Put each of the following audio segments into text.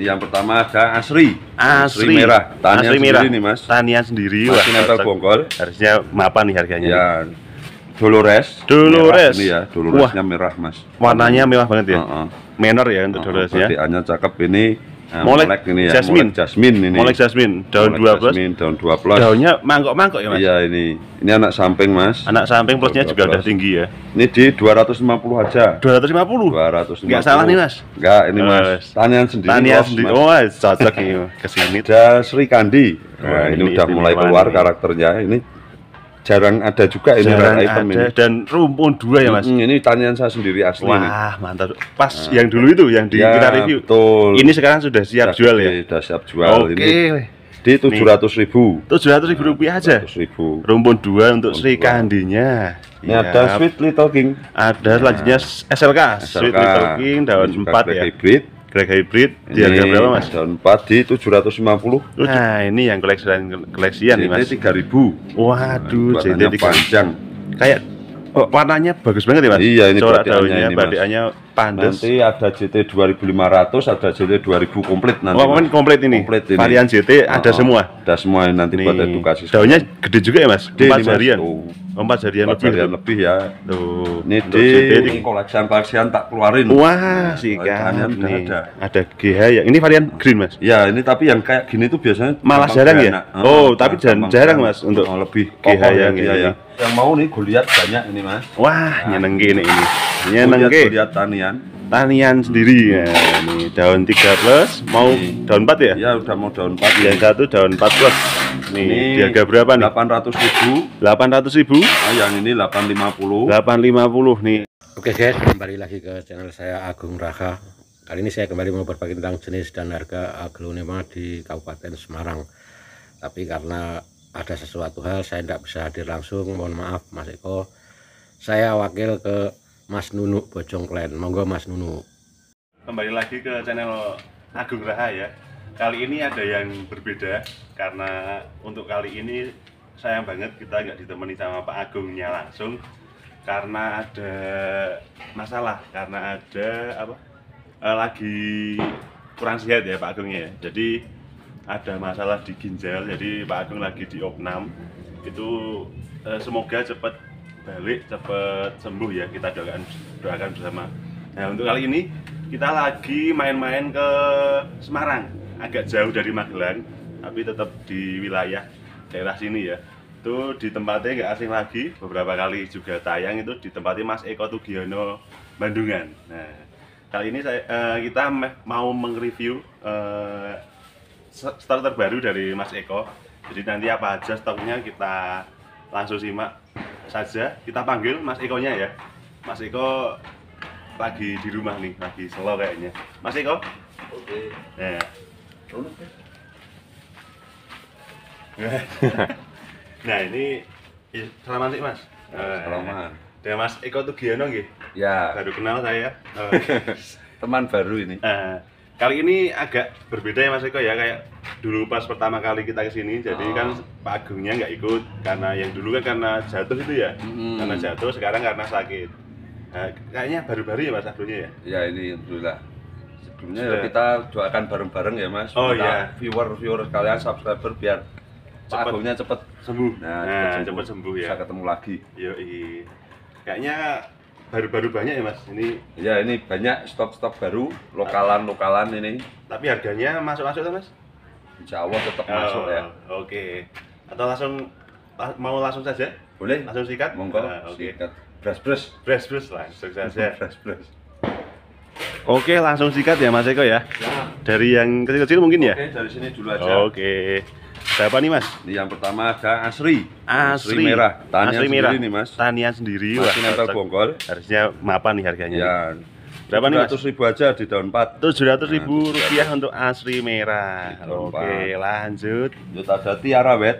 Yang pertama ada asri. Asri, merah. Tanian asri merah. sendiri nih mas. Tanian sendiri. Masih nempel cocok. bonggol. Harusnya mapan nih harganya. Ya. Dolores. Dolores. Merah ini ya. Doloresnya merah mas. Warnanya mewah banget ya. Heeh. Menor ya untuk Doloresnya. Batik-nya cakep ini. Nah, Molek ini ya. jasmine. Molek jasmine ini. Molek jasmine, daun Molek 12. jasmine, daun 12. Daunnya mangkok-mangkok ya, Mas? Iya ini. Ini anak samping mas. Anak samping plusnya juga 12. udah tinggi ya. Ini di 250 aja. 250. 250. Nggak salah nih, Mas? Enggak, ini Oh, mas. Mas. Tanian sendiri. Tania Los, sendiri. Oh, cocok nih ke sini. Ada Sri Kandi. Nah, ini, ini udah mulai keluar nih. karakternya. Ini jarang ada juga ini Jarang rare item ada ini. dan rumpun dua ya, Mas. Mm, ini tanian saya sendiri asli. Wah, mantap. Pas yang dulu itu yang di Ya, kita review. betul. Ini sekarang sudah siap Udah jual ya. Udah siap jual. Oke. Ini di 700 ribu. Tujuh ratus ribu rupiah aja. 700 ribu. Rumpun dua untuk Sri. Kandinya. Ini ada. Sweet Little King. Ada selanjutnya SLK, Sweet SLK. Little King daun Ini juga 4 grade ya. Hybrid. Greg hybrid di Ini harga berapa, Mas? Daun 4 di 750. Nah, ini yang koleksian koleksian nih, Mas. JT 3000. Waduh, JT 3. panjang. Kayak oh, warnanya bagus banget ya, Mas. Iya, ini Corak daunnya, ini, Pandas. Nanti ada JT 2500, ada JT 2000 komplit nanti. Oh, kan komplit ini. Komplit ini. Varian JT ada Oh, semua. Ada semua ini nanti buat Nih, edukasi. daunnya gede juga ya, Mas? Gede Empat jarian. Tuh. Empat jarian lebih. jarian tuh. lebih ya. Tuh. Ini di JT ini koleksian-koleksian tak keluarin. Wah, sih kan. ada. ada GH ya. Ini varian green, Mas. Ya, ini tapi yang kayak gini tuh biasanya Malah jarang ya? beranak. Oh, tapi jarang- jarang. Mas, untuk oh, lebih GH yang dia ini. ya. Yang mau nih Goliat banyak ini, Mas. Wah, nyenengke ini ini. Goliat, Nyenengke. Goliat tanian. Tanian sendiri ya. Ini daun 3 plus, mau Nih. daun 4 ya? Ya, udah mau daun 4. Yang satu daun 4 plus. Nih, di harga berapa nih? 800 ribu. 800 ribu. Nah, yang ini 850. 850 nih. Oke guys, kembali lagi ke channel saya Agung Raka. Kali ini saya kembali mau berbagi tentang jenis dan harga aglonema di Kabupaten Semarang. Tapi karena ada sesuatu hal saya tidak bisa hadir langsung, mohon maaf Mas Eko. Saya wakil ke Mas Nunu Bojong Klen. Monggo Mas Nunu. Kembali lagi ke channel Agung Raha ya. Kali ini ada yang berbeda karena untuk kali ini sayang banget kita nggak ditemani sama Pak Agungnya langsung karena ada masalah karena ada apa eh, lagi kurang sehat ya Pak Agungnya ya. Jadi ada masalah di ginjal jadi Pak Agung lagi di opnam itu eh, semoga cepat balik cepat sembuh ya. Kita doakan doakan bersama. Nah untuk kali ini kita lagi main-main ke Semarang. Agak jauh dari Magelang tapi tetap di wilayah daerah sini ya. Itu di tempatnya nggak asing lagi. Beberapa kali juga tayang itu di tempatnya Mas Eko Tugiono Bandungan. Nah kali ini saya eh, kita mau mengreview eh, stok terbaru dari Mas Eko. Jadi nanti apa aja stoknya kita langsung simak saja. Kita panggil Mas Ekonya ya. Mas Eko lagi di rumah nih, lagi slow kayaknya. Mas Eko. Oke. Nah. nah ini ya, selamat sih Mas. Selamat. Dan Mas Eko Tugiono nggih. Ya, Baru kenal saya. Oh. teman baru ini. Eh, kali ini agak berbeda ya Mas Eko ya kayak dulu pas pertama kali kita ke sini jadi Oh. kan Pak Agungnya nggak ikut karena yang dulu kan karena jatuh itu ya Mm. karena jatuh sekarang karena sakit Nah, kayaknya baru-baru ya Mas Agungnya ya Ya ini alhamdulillah. Sebelumnya ya kita doakan bareng-bareng ya Mas. Oh, iya. Viewer-viewer kalian subscriber biar Pak. Agungnya cepet sembuh Nah, nah, cepet cepet sembuh ya bisa ketemu lagi. Yoi. kayaknya baru-baru banyak ya Mas ini Ya ini banyak stok-stok baru lokalan-lokalan ini. tapi harganya masuk-masuk tuh Mas Insya Allah tetap masuk Oh, ya. oke atau langsung la- mau langsung saja Boleh? langsung sikat Monggo. Nah, oke Sikat. Bras-bras. Bres bres langsung saja Bras-bras. Oke, langsung sikat ya Mas Eko ya. Dari yang kecil-kecil mungkin ya? Oke, dari sini dulu aja. Oke. Siapa nih Mas? Ini yang pertama ada Asri. Asri merah. Tanian Asri merah. sendiri nih Mas. Tanian sendiri. Masih nempel cocok. bonggol. Harusnya mapan nih harganya. Ya. Berapa nih, Mas? 100 ribu aja di daun 4. Tujuh ratus ribu Nah, rupiah untuk asri merah. Oke, lanjut. Itu ada tiara wet.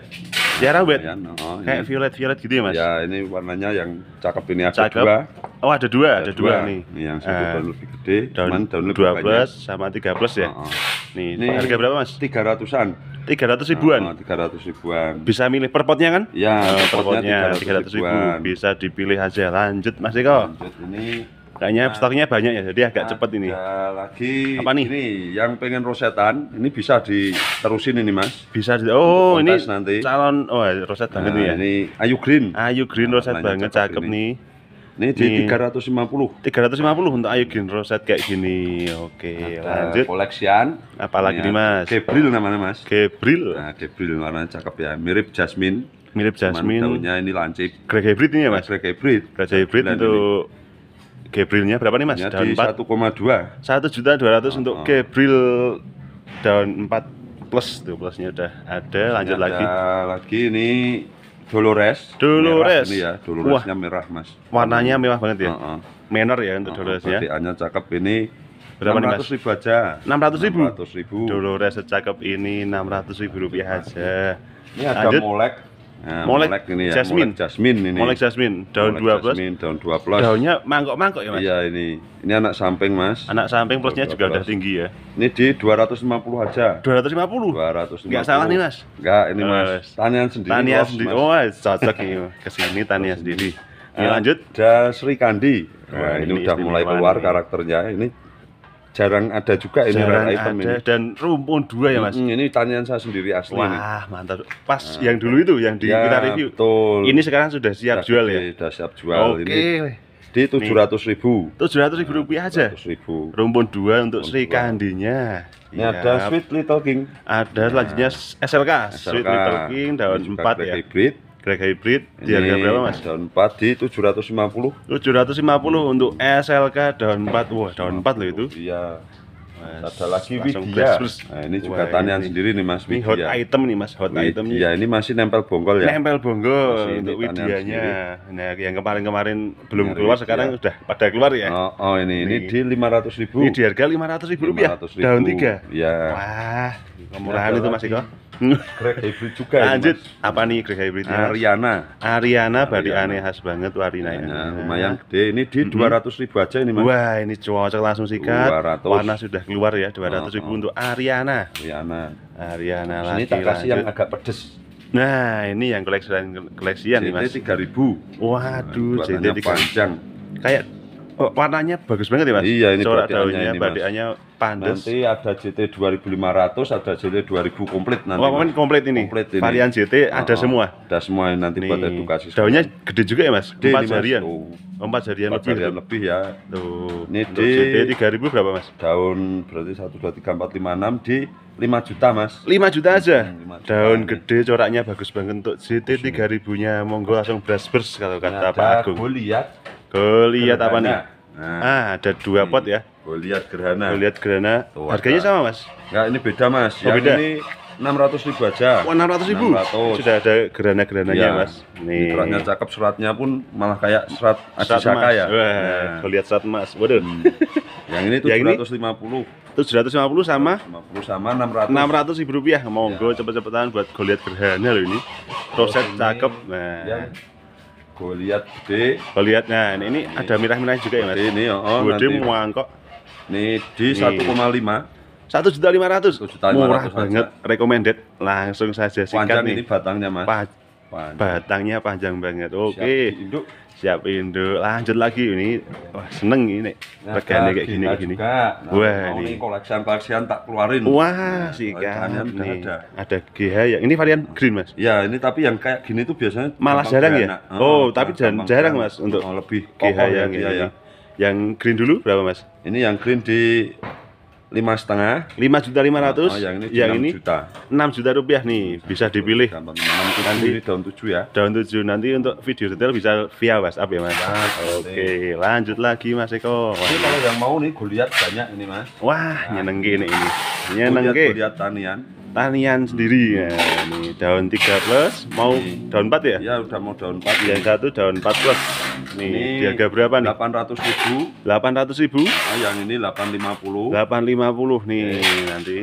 Tiara wet. Ya, oh, Kayak ini. violet violet gitu ya Mas? Ya, ini warnanya yang cakep ini ada Cakep. dua. Oh ada dua, ada, dua, nih. Ini yang satu Eh, daun lebih gede, daun cuman daun lebih 12 banyak. sama 13 ya. Oh, oh. Nih, Ini harga berapa Mas? 300-an. 300 ribuan. Oh, 300 ribuan. Bisa milih per potnya kan? Ya, per potnya 300 300 ribu. ribuan. Bisa dipilih aja. Lanjut Mas Eko. Lanjut ini Kayaknya stoknya banyak ya, jadi agak cepet ini. Lagi Apa nih? Ini yang pengen rosetan, ini bisa diterusin ini Mas. Bisa di- Oh, ini nanti. calon oh roset banget Nah, nih ya. ini Ayu Green. Ayu Green Nah, roset banget cakep cakep ini. nih. Ini di Nih. 350. 350 untuk Ayu Green roset kayak gini. Oke, Ada lanjut. koleksian. Apalagi Ini nih, Mas? Gabriel namanya Mas. Gabriel Nah, Gabriel warnanya cakep ya. Mirip Jasmine. mirip Jasmine. daunnya ini lancip. Grey hybrid ini ya, Mas? Grey hybrid. Grey hybrid Dan untuk Gabrielnya berapa nih, Mas? ini Daun di 4. 1,2. Satu juta dua ratus untuk Oh. Gabriel daun 4 plus tuh plusnya udah ada lanjut Ini lagi Ada lagi ini Dolores. Dolores. Merah ini ya, Doloresnya merah Mas. warnanya mewah banget ya Heeh. manner ya untuk Doloresnya Batiannya cakep ini. Berapa nih, Mas? 600 ribu aja. 600 ribu 600 ribu. Dolores secakep ini 600 ribu rupiah aja Ini ada Lanjut. molek. Nah, Molek ini ya. Jasmine. Molek Jasmine ini. Molek Jasmine daun Molek 12 Jasmine, daun 12. daunnya mangkok-mangkok ya mas Iya ini. Ini anak samping Mas. anak samping plusnya Daun juga 12. udah tinggi ya Ini di 250 aja. 250 250. nggak salah nih mas Enggak, ini Oh, Mas. wes. Tanian sendiri. Tania Bos, sendiri Mas. oh cocok nih ke sini Tania sendiri ini Nah, lanjut Ada Sri Kandi. Nah, ini, ini udah mulai keluar nih. karakternya. Ini jarang ada juga ini jarang rare item ada ini. dan rumpun dua ya mas Mm, ini tanian saya sendiri asli. Wah, mantap. Pas yang dulu itu yang di Ya, kita review. Betul. Ini sekarang sudah siap Udah jual ya. Udah siap jual. Oke. Ini di 700 ribu. Tujuh ratus ribu rupiah aja. 700 ribu. Rumpun dua untuk Sri. Kandinya. Ini Iya. ada Sweet Little King. Ada selanjutnya SLK, Sweet SLK. Little King daun Ini juga 4 grey ya. Hybrid. Greg hybrid di Ini harga berapa Mas? Daun 4 di 750. 750 untuk SLK daun 4. Wah, daun 4 loh itu. Iya. Mas, Ada lagi Widya. Nah, ini juga Wah, tanian ini. sendiri nih Mas Ini hot Widya. item nih Mas, hot item. Widya ini masih nempel bonggol ya. Nempel bonggol Masih untuk ini Widyanya. Nah, yang kemarin-kemarin belum Nyari keluar Widya. sekarang udah pada keluar ya. Oh, oh ini ini Nih. di 500 ribu. Ini di harga 500 ribu rupiah. 500 ribu. Daun 3. Iya. Wah, kemurahan itu Mas. Iko. Greg hybrid juga ini, Lanjut, Mas. apa nih Greg hybridnya? Mas? Ariana. Ariana Ariana. aneh khas banget warnanya. Nah, lumayan gede. Ini di 200 ribu aja ini Mas. Wah, ini cocok langsung sikat. 200. Warna sudah keluar ya, 200 ribu Oh, oh. untuk Ariana. Ariana. Ariana Ini lagi tak kasih yang agak pedes. Nah, ini yang koleksian koleksian nih Mas. JT 3000. Waduh, JT Warnanya 3. panjang. Kayak oh, warnanya bagus banget ya Mas. Iya, ini Corak daunnya, ini, Mas. badiannya pandas. Nanti ada JT 2500, ada JT 2000 komplit nanti. Wah, Mas. komplit ini. Komplit ini. Varian JT ada Oh, oh. semua. Ada semua ini nanti buat Nih, edukasi. daunnya gede juga ya Mas? Gede Empat jarian. Tuh, Oh, Empat jarian lebih. jarian lebih ya. Tuh. Ini Untuk di- JT 3000 berapa Mas? Daun berarti 1 2 3 4 5 6 di 5 juta, Mas. 5 juta aja. Hmm, 5 juta Daun ini. gede coraknya bagus banget untuk JT 3000-nya. Monggo langsung bers-bers kalau Ini kata Pak Agung. Goliat. Goliat apa nih? Nah, Ah, ada dua pot ya. Goliat gerhana. Goliat gerana. Tuh, Harganya sama, Mas? Enggak, ini beda, Mas. Oh, Yang beda. ini 600 ribu aja. Wah, 600 ribu. 600. Sudah ada gerana-gerananya, Iya. Mas. Ini Suratnya Nih. cakep, suratnya pun malah kayak surat Adisaka ya. Wah, Nah, Goliat serat emas. Waduh. hmm. Yang ini Yang ini? 750. 750 sama 50 sama 600. 600 ribu rupiah. Monggo cepet-cepetan buat Goliat gerhana loh ini. Roset cakep. Nah, Yang Goliat gede. Goliat. Nah, ini, ini ada mirah-mirah juga ya, Mas. Ini oh, Gede nanti. muangkok. Ini di Nih. 1,5. Satu juta lima ratus, 1.500.000 murah aja. banget, recommended. Langsung saja sikat Panjang nih. ini batangnya, Mas. Pa- Panjang. batangnya panjang banget. Oke, diinduk. Siap induk. Lanjut lagi ini. Wah seneng ini. Nah, Regane kayak gini kayak gini. juga. Nah, Wah, ini. nih koleksian-koleksian tak keluarin. Wah Nah, udah nih. ada. Ada GH ya. Ini varian green mas. Ya, ini tapi yang kayak gini tuh biasanya Malah jarang ya? Oh, tapi jarang, beranak. Mas, untuk oh, lebih GH ya yang ini. ya. Yang green dulu berapa mas? Ini yang green di lima setengah. Lima juta lima ratus. Oh, yang ini yang 6 ini juta. enam juta rupiah nih. Bisa dipilih. Nanti- ini daun tujuh ya. Daun tujuh nanti untuk video detail bisa via WhatsApp ya mas. Oke, lanjut lagi Mas Eko. Ini kalau yang mau nih Goliat banyak ini mas. Wah, nyenengke nih ini. Goliat Nyenengke. Goliat tanian. Tanian sendiri ya. Ini daun 3 plus, mau Nih. daun 4 ya? Ya udah mau daun empat. Yang satu daun 4 plus. Nih, di harga berapa nih? Delapan ratus ribu. 800 ribu. Nah, yang ini delapan lima puluh. 850 nih nanti.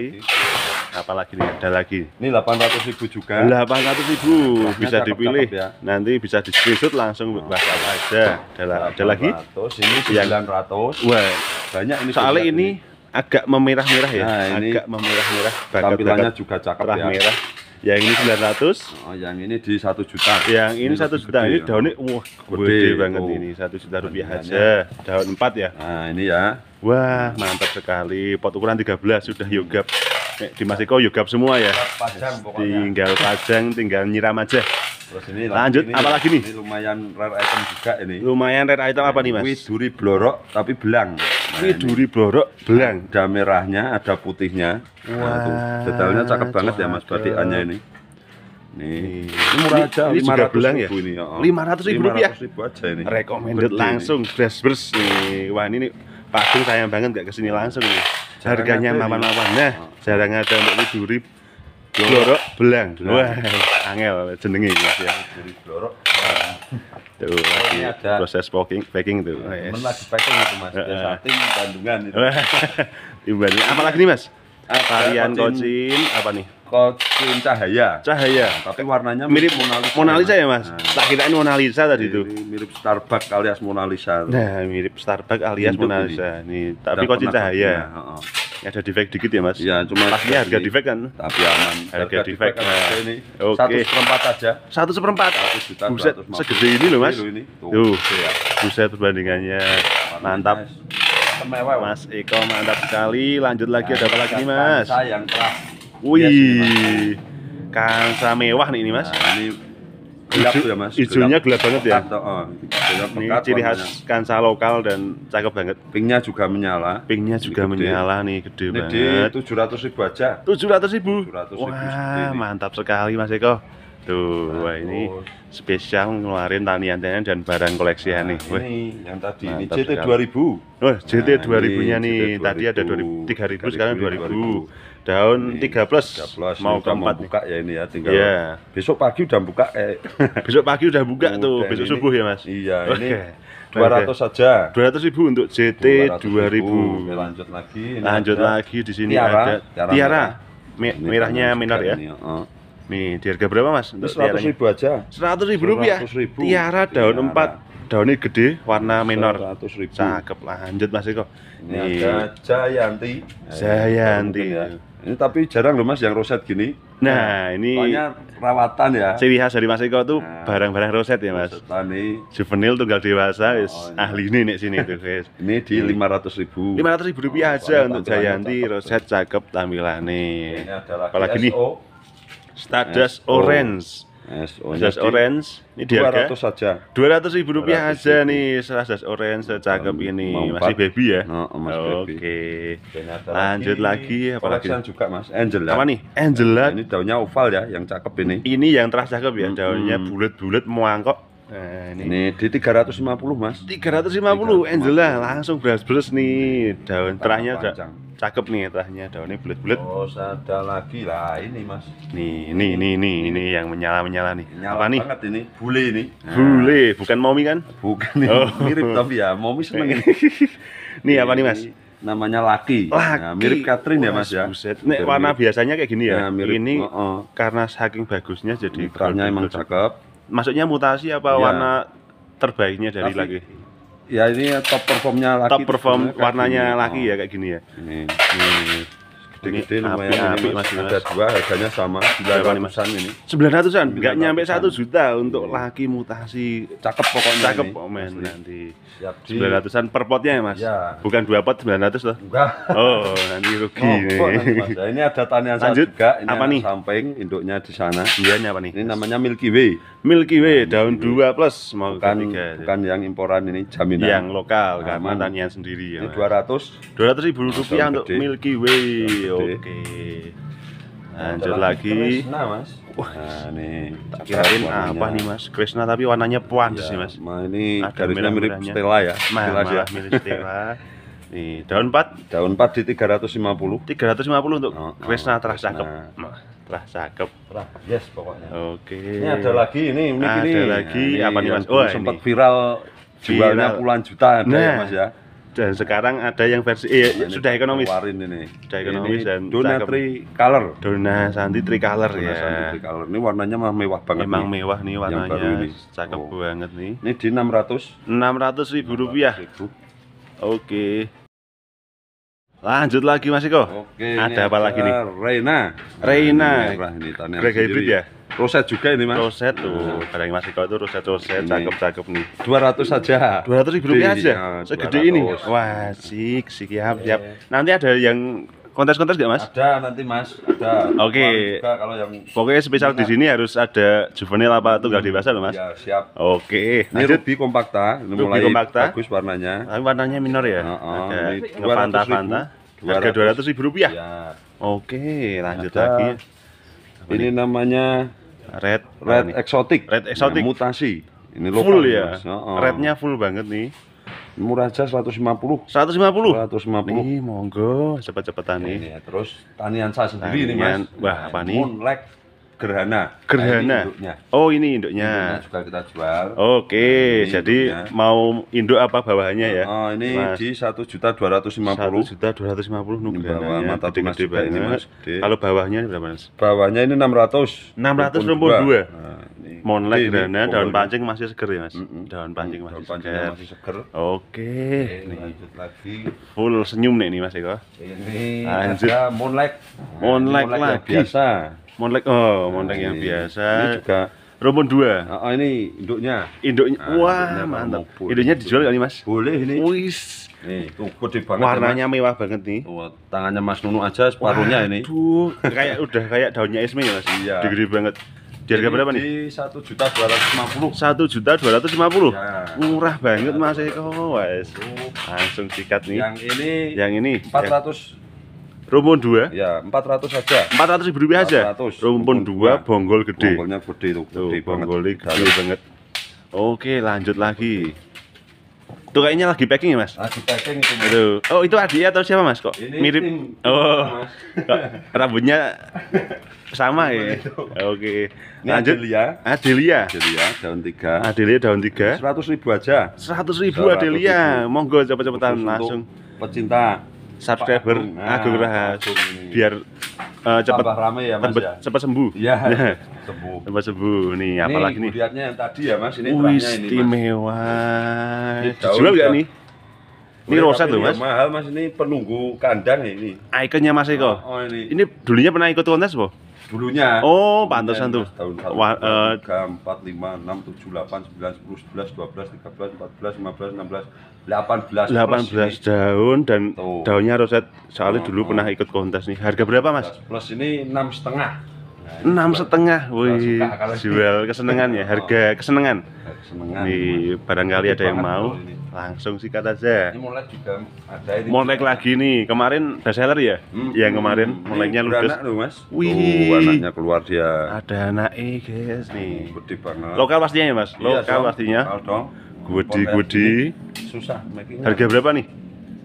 Apalagi nih ada lagi. Ini delapan ratus ribu juga. 800 ribu Warnanya bisa dipilih. ya. Nanti bisa di screenshot langsung WhatsApp aja. Ada, ada lagi? 800, Ini Yang- sembilan ratus. Wah, Banyak ini. soalnya Goliat ini agak memerah-merah ya. Nah, ini agak memerah-merah. tampilannya juga cakep merah ya. merah. Yang ini 900, Oh, yang ini di satu juta. yang ini lebih satu juta. gede, Ini ya. daunnya wah gede, Gede, banget tuh. ini. Satu juta rupiah aja. Daun 4 ya. Nah, ini ya. Wah, mantap sekali. Pot ukuran 13 sudah yogap. Di Mas Eko yogap semua ya. Pajang pokoknya. Tinggal pajang, tinggal nyiram aja. Terus ini Lanjut, ini- apa lagi nih? Ini lumayan rare item juga ini. Lumayan rare item apa nih, Mas? Ini duri blorok tapi belang. Nah, Ini duri blorok belang. Ada merahnya, ada putihnya. Nah, Wah, tuh. Detailnya cakep banget ya Mas batikannya ini. Nih, ini murah aja, ini juga 500 belang ya? ribu ini. oh. 500.000 rupiah? 500 ribu aja ini. Recommended Gede langsung fresh nih. Wah, ini nih Pak sayang banget gak ke sini langsung nih. Harganya mawan-mawan. Nah, jarang ada untuk ini duri blorok belang. Wah, angel jenenge Mas ya. Duri blorok. Tuh, lagi proses packing, packing tuh. Yes. lagi packing itu Mas. Eh. sating Bandungan itu. Wah, Timbali. Apa lagi nih, Mas? Varian kocin- apa nih? Kocin cahaya. Cahaya. Tapi warnanya Mirip Mona Lisa. Mona Lisa ya, Mas? Nah, Tak kirain Mona Lisa tadi ini tuh. mirip Starbucks alias Mona Lisa. Nah, mirip Starbucks alias Induk Mona ini. Lisa. Nih, tapi kocin cahaya. kopinya, heeh. Ada defect dikit ya, Mas? Iya, cuma Pastinya harga defect kan? Tapi aman. Harga defect, kan nah. harga ini Oke. satu seperempat aja. Satu seperempat. Juta Buset, 250. segede ini loh, Mas. Ini, Tuh, Tuh. ya. Buset perbandingannya. Mantap. Mewah, Mas Eko mantap sekali. Lanjut lagi ada apa lagi nih, Mas? Sayang keras. Wih. Kansa mewah nih ini, Mas. Nah, ini gelap Ijo- ya, Mas. Ijonya gelap banget ya. Pekat, oh. Ijonya Ini pekat, ciri warnanya. khas kansa lokal dan cakep banget. Pinknya juga menyala. Pinknya juga Gede. menyala nih, gede Ini banget. 700 ribu aja. Tujuh ratus ribu. 700.000 Wah, segede ini. mantap sekali Mas Eko. Tuh, Nah, wah ini spesial ngeluarin tanian-tanian dan barang koleksian nih. Nah, Wah, ini yang tadi ini sekali. 2000. Oh, JT Nah, 2000-nya ini nih. JT Tadi ada 2000, 3000 sekarang 3000, 2000. Daun Ini 3 plus, 3 plus mau ini keempat nih. buka ya ini ya tinggal. Iya. Besok pagi udah buka eh. Besok pagi udah buka tuh, Udah, besok ini- subuh ya Mas. Iya, ini Oke. 200 saja. 200 ribu untuk JT 2000. Oke, lanjut lagi. Ini Lanjut ada lagi di sini Tiara, ada tiara tiara. merah. Me- ini merahnya minor ya. ini, oh. Nih, di harga berapa Mas untuk 100 tiaranya? ribu aja. 100 ribu rupiah. 100.000. Tiara daun Tiara. 4. Daunnya gede, warna minor. 100 ribu. Cakep lanjut Mas Eko. Ini Nih. ada Jayanti. Jayanti. Ya. Ini tapi jarang loh Mas yang roset gini. Nah, ini Soalnya rawatan ya. ciri khas dari Mas Eko tuh Nah. barang-barang roset ya Mas. Rosetan nih. Juvenil tunggal dewasa Oh, ini. ahli ini nih sini tuh guys. Ini di 500 ribu. 500 ribu rupiah Oh, aja untuk Jayanti roset cakep tampilannya. Ini ada lagi Apalagi nih? Stardust SO. Orange. SO Stardust Orange ini di harga 200 saja. 200 ribu rupiah 200.000. aja nih Stardust Orange secakep Hmm, ini mau masih baby ya. Oh, masih Oke. ada Lanjut lagi, apa lagi? juga Mas. Angela. Apa nih? Angela. Nah, ini daunnya oval ya, yang cakep ini. Ini yang terasa cakep ya, Hmm, daunnya hmm. bulat-bulat mangkok. Nah, ini. Ini di 350 Mas. 350 Angela langsung beras-beras nih. Daun terahnya udah cakep nih terahnya, daunnya bulat-bulat. Terus ada lagi lah ini Mas. Nih, ini ini ini ini yang menyala-menyala nih. Nyala Apa nih? banget ini, bule ini. Nah, Bule, bukan momi kan? Bukan ini, Oh. mirip tapi ya, Momi seneng ini. Nih apa nih, Mas? Namanya Laki. Laki. Nah, mirip Catherine ya Mas ya. Buset. Nek warna mirip. biasanya kayak gini ya. Nah, mirip. Ini oh, oh. karena saking bagusnya jadi Mitranya emang cakep. Maksudnya mutasi apa Iya. warna terbaiknya dari Tapi lagi? Ya ini top performnya Laki. Top perform warnanya laki Oh, ya kayak gini ya. Ini Nih. Gede-gede Ini lumayan api-api, ini, Mas. Ada dua harganya sama, nih, Mas? 900-an ini. 900-an, nggak 900-an. nyampe 1 juta untuk Iya. laki mutasi Cakep pokoknya cakep ini. kok men nanti. Siap di 900-an per potnya ya Mas? Ya. Bukan dua pot 900 loh. Enggak. Oh, nanti rugi Oh, kok nanti, nih. Mas. Nah, ini ada tanian saya Lanjut. juga. Ini Apa nih? Samping induknya di sana. Dianya apa nih? Ini namanya Milky Way. Milky Way Nah, daun Milky 2 plus mau Bukan ketiga. bukan yang imporan ini jaminan. yang lokal karena aman. tanian sendiri ya. ini Mas. 200 200 ribu rupiah untuk. Milky Way. Langsung gede. Oke. Ada Lanjut lagi. Krishna, Mas. Nah, nih. Tak kirain warnanya. apa nih Mas? Krishna tapi warnanya puan Ya, sih Mas. ma, ini Ada garisnya mirip. Stella ya. Stella dia. malah milih Stella. Nih, daun 4 Daun 4 di 350. 350 untuk Oh, oh, Krishna terah Krishna. cakep. Nah, terah cakep. Wah, Yes pokoknya. Oke. Ini ada lagi ini, ini Ada ini. lagi, Nah, apa nih, Mas? Oh, sempat ini. viral jualnya Viral. puluhan juta ada ya Nah. Mas ya. Dan sekarang ada yang versi eh, Nah, ini sudah ekonomis. keluarin ini. Sudah ekonomis ini dan Donatri Color. Dona Santi Tricolor Dona ya. Santi Color. Ini warnanya mah mewah banget. Memang nih. mewah nih Yang baru warnanya. ini. Cakep Oh. banget nih. Ini di 600 600 ribu rupiah. Ribu. Oke. Lanjut lagi Mas Iko. Oke, Ada apa lagi nih? Reina. Reina. Ini merah ini hybrid sendiri. ya? Roset juga ini, Mas. Roset tuh, barang Mas Iko itu roset-roset, Ini. cakep-cakep nih. 200 saja. 200 ribu rupiah aja, ya, segede 200. ini. Wah, sik, sik, siap, siap. Nanti ada yang kontes-kontes gak Mas? Ada nanti, Mas. Ada. Oke. Juga kalau yang Pokoknya spesial di sini harus ada juvenil apa tunggal dewasa loh Mas. Ya, siap. Oke, Ini lanjut. ruby kompakta, ini Ruby mulai kompakta. bagus warnanya. Tapi warnanya minor ya. Heeh, ada ini ngefanta-fanta. 200.000. Harga 200 ribu rupiah. Ya. Oke, lanjut Ada. lagi. Apa Ini nih? namanya red red red exotic. Red exotic. Nah, mutasi. Ini full lokal, ya. Mas. Heeh. Rednya full banget nih. murah aja 150. 150. 150. Nih, monggo cepet-cepetan nih. Ini ya, terus tanian saya sendiri nih Tanian. mas. Wah, apa nih? Moonlight gerhana. Gerhana. Nah, ini induknya. Oh, ini induknya. Induknya juga kita jual. Oke, Ini jadi induknya. mau induk apa bawahannya ya? Oh, ini Mas. di satu juta dua ratus lima Satu puluh. juta dua ratus lima puluh Ini bawah mata gede-gede juga ini. Mas, gede. Kalau bawahnya ini berapa mas? Bawahnya ini enam ratus. 600 rumpun dua. Nah, ini Monlek gede ini gerhana, daun pancing masih seger ya mas? Mm-mm. Daun pancing masih Daun seger. masih seger. Oke, Ini nih lanjut lagi. full senyum nih nih mas Eko. Ini Lanjut. ada moonlight. Moonlight yang lagi. biasa. Monlek, oh monlek Nah, yang ini- biasa. Ini juga. Rumpun dua. Oh, ini induknya. Induknya, Nah, wah induknya mantap. Induknya dijual kali mas? Boleh ini. Wis, Nih, tuh gede banget. ya, warnanya mewah banget nih. Tuh, tangannya Mas Nunu aja separuhnya ini. Tuh, kayak udah kayak daunnya Isme ya mas? Iya. Gede banget. Di harga berapa nih? Di satu juta dua ratus lima puluh. Satu juta dua ratus lima puluh. Ya. Murah banget mas Eko, wes. Langsung sikat nih. Yang ini Yang ini empat ratus. Rumpun dua, Ya, empat ratus saja. empat ratus ribu rupiah aja. 400. Rumpun dua, bonggol gede. Bonggolnya gede tuh, Tuh, gede banget. bonggolnya gede banget. Oke, lanjut lagi. Tuh kayaknya lagi packing ya mas? Lagi packing itu. Mas. Itu. Oh itu Adi atau siapa mas kok? Ini Mirip. tim. Oh, Mas. kok rambutnya sama ya? Oke. Ini Lanjut. Adelia. Adelia. Adelia daun tiga. Adelia daun tiga. Seratus ribu aja. Seratus ribu 100.000. Adelia. Monggo cepet-cepetan langsung Pecinta. Subscriber. Nah, Agung Raha Agung ini. biar eh, cepet Tambah rame ya Mas ya. cepet sembuh. Iya. Sembuh. Cepet sembuh. Nih, Ini apalagi nih? Lihatnya yang tadi ya Mas, ini Wih, ini istimewa. Ini daun Dijual nggak juga. nih? Ini roset loh ya mas. Mahal Mas ini penunggu kandang ya ini. Ikonnya Mas Eko. Oh ini. Ini dulunya pernah ikut kontes po? dulunya. Oh, pantesan tuh. Tahun satu, Wah, dua, eh, tiga, empat, lima, enam, tujuh, delapan, sembilan, sepuluh, sebelas, dua belas, tiga belas, empat belas, lima belas, enam belas, delapan belas. 18 daun dan Tuh. daunnya roset. Soalnya Oh, dulu oh. pernah ikut kontes nih. Harga berapa mas? Plus ini enam setengah. Nah, Enam setengah. Wih, jual kesenangan ya. Harga kesenangan. Senengan. Nih, barangkali ada yang mau, ini. langsung sikat aja. Ini mulai juga ada ini. Molek lagi nih. Kemarin best seller ya? Hmm, Yang hmm, kemarin hmm. moleknya ludes. loh mas. Wih. Tuh, anaknya keluar dia. Ada anak eh guys nih. Gede banget. Lokal pastinya ya mas? Iya Lokal pastinya. lokal dong. Gudi Konten gudi. ini Susah. Harga berapa nih?